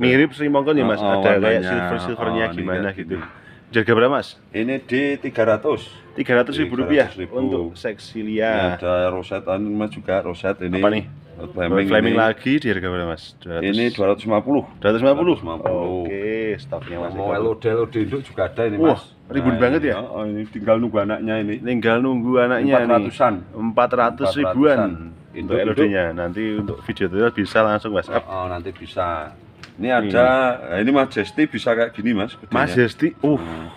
mirip Sri Mongkon ya, Mas. Oh, oh, ada kayak silver silvernya Oh, ini gimana kayak gitu. gini. Harga berapa, Mas? Ini di 300. 300 ribu rupiah 300.000. untuk Ini Sexilia. ada roset ini Mas juga roset ini. Apa nih? Flaming, Flaming ini. lagi di harga berapa, Mas? 200. Ini 250. 250. 250. Oke, stoknya masih Mau bagus. LOD LOD induk juga ada ini Wah, Mas. ribun banget ya? Oh, ini tinggal nunggu anaknya ini. Tinggal nunggu anaknya nih. 400-an. 400 ribuan 400-an. untuk LOD-nya. Nanti untuk video tutorial bisa langsung WhatsApp. Oh, nanti bisa. Ini ada, nah, ini Majesty bisa kayak gini Mas. Mas Yesti, uh, Nah,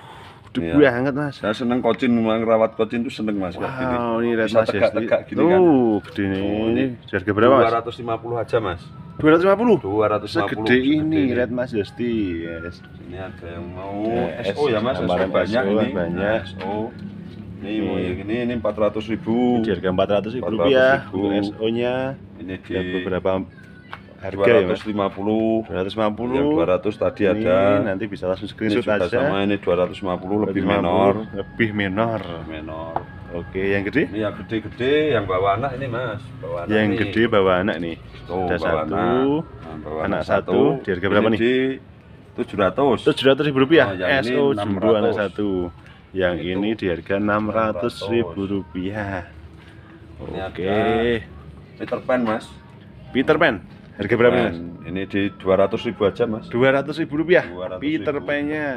gede Iya. banget Mas. Saya seneng kocin, ngerawat kocin tuh seneng Mas kayak gini. Wow, ini Bisa Mas tegak-tegak gini kan. Uh, gede nih. Oh, Ini ini harga berapa Mas? 250 aja Mas. 250. 250. Segede ini segede red Mas Yesti. Yes. Ini ada yang mau Ya, SO ya Mas, SO kemarin banyak SO ini. banyak. Nah, SO. Ini Ini. mau yang ini ini 400 ribu. Di harga 400 ribu 400.000. rupiah untuk SO-nya. Ini di beberapa harga ya Mas. 250. 250. Yang 200 tadi Ini ada. nanti bisa langsung Ini screenshot juga aja. sama ini 250 lebih 250, menor. Lebih menor. Menor. Oke, yang gede? Ini yang gede-gede, yang bawa anak ini Mas. Bawa anak Yang nih. gede bawa anak nih. Tuh, Ada bawa satu, anak. Nah, bawa anak satu. Di harga berapa Ini nih? Di 700. 700 ribu rupiah. Oh, yang ini SO jumbo 600. anak satu. Yang Itu ini di harga 600 ribu rupiah. Ini Oke. ada- Peter Pan Mas. Peter Pan. Harga berapa nih. Mas? Ini di 200 ribu aja Mas. 200 ribu rupiah. 200.000. Peter Pan-nya.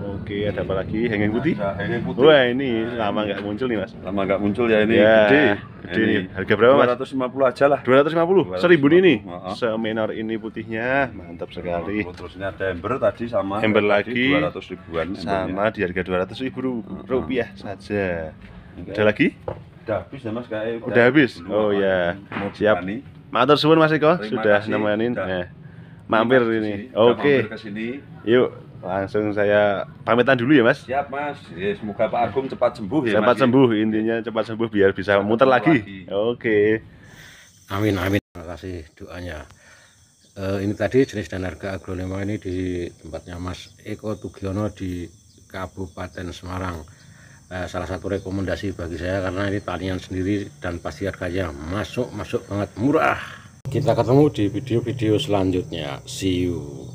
Oke, ada apa lagi? Hengeng putih. Ada hengeng putih. Wah, ini lama nggak muncul nih, Mas. Lama nggak muncul ya ini Ya, gede. gede nih. Harga berapa, Mas? 250 aja lah. 250. 1000 ini. Heeh. Semenor ini putihnya. Mantap sekali. Terus ini ada ember tadi sama Ember lagi. 200 ribuan. Sama di harga 200 ribu ru- rupiah saja. Ini Ada lagi? Udah habis ya Mas kayak Udah habis? dulu, Oh, ya. Siap. ditemani. Matur suwun Mas Eko Terima sudah kasih. nemenin. Nah, mampir Terima ini. Oke. mampir ke sini. Yuk, langsung saya pamitan dulu ya, Mas. Siap Mas. Ya, semoga Pak Agung cepat sembuh ya Cepat Mas. sembuh intinya cepat sembuh biar bisa Bisa muter lagi. lagi. Oke. Amin amin. Terima kasih doanya. Eh, ini tadi jenis dan harga aglonema ini di tempatnya Mas Eko Tugiono di Kabupaten Semarang. Eh, salah satu rekomendasi bagi saya karena ini tanian sendiri dan pasti harganya masuk masuk banget murah. Kita ketemu di video-video selanjutnya. See you.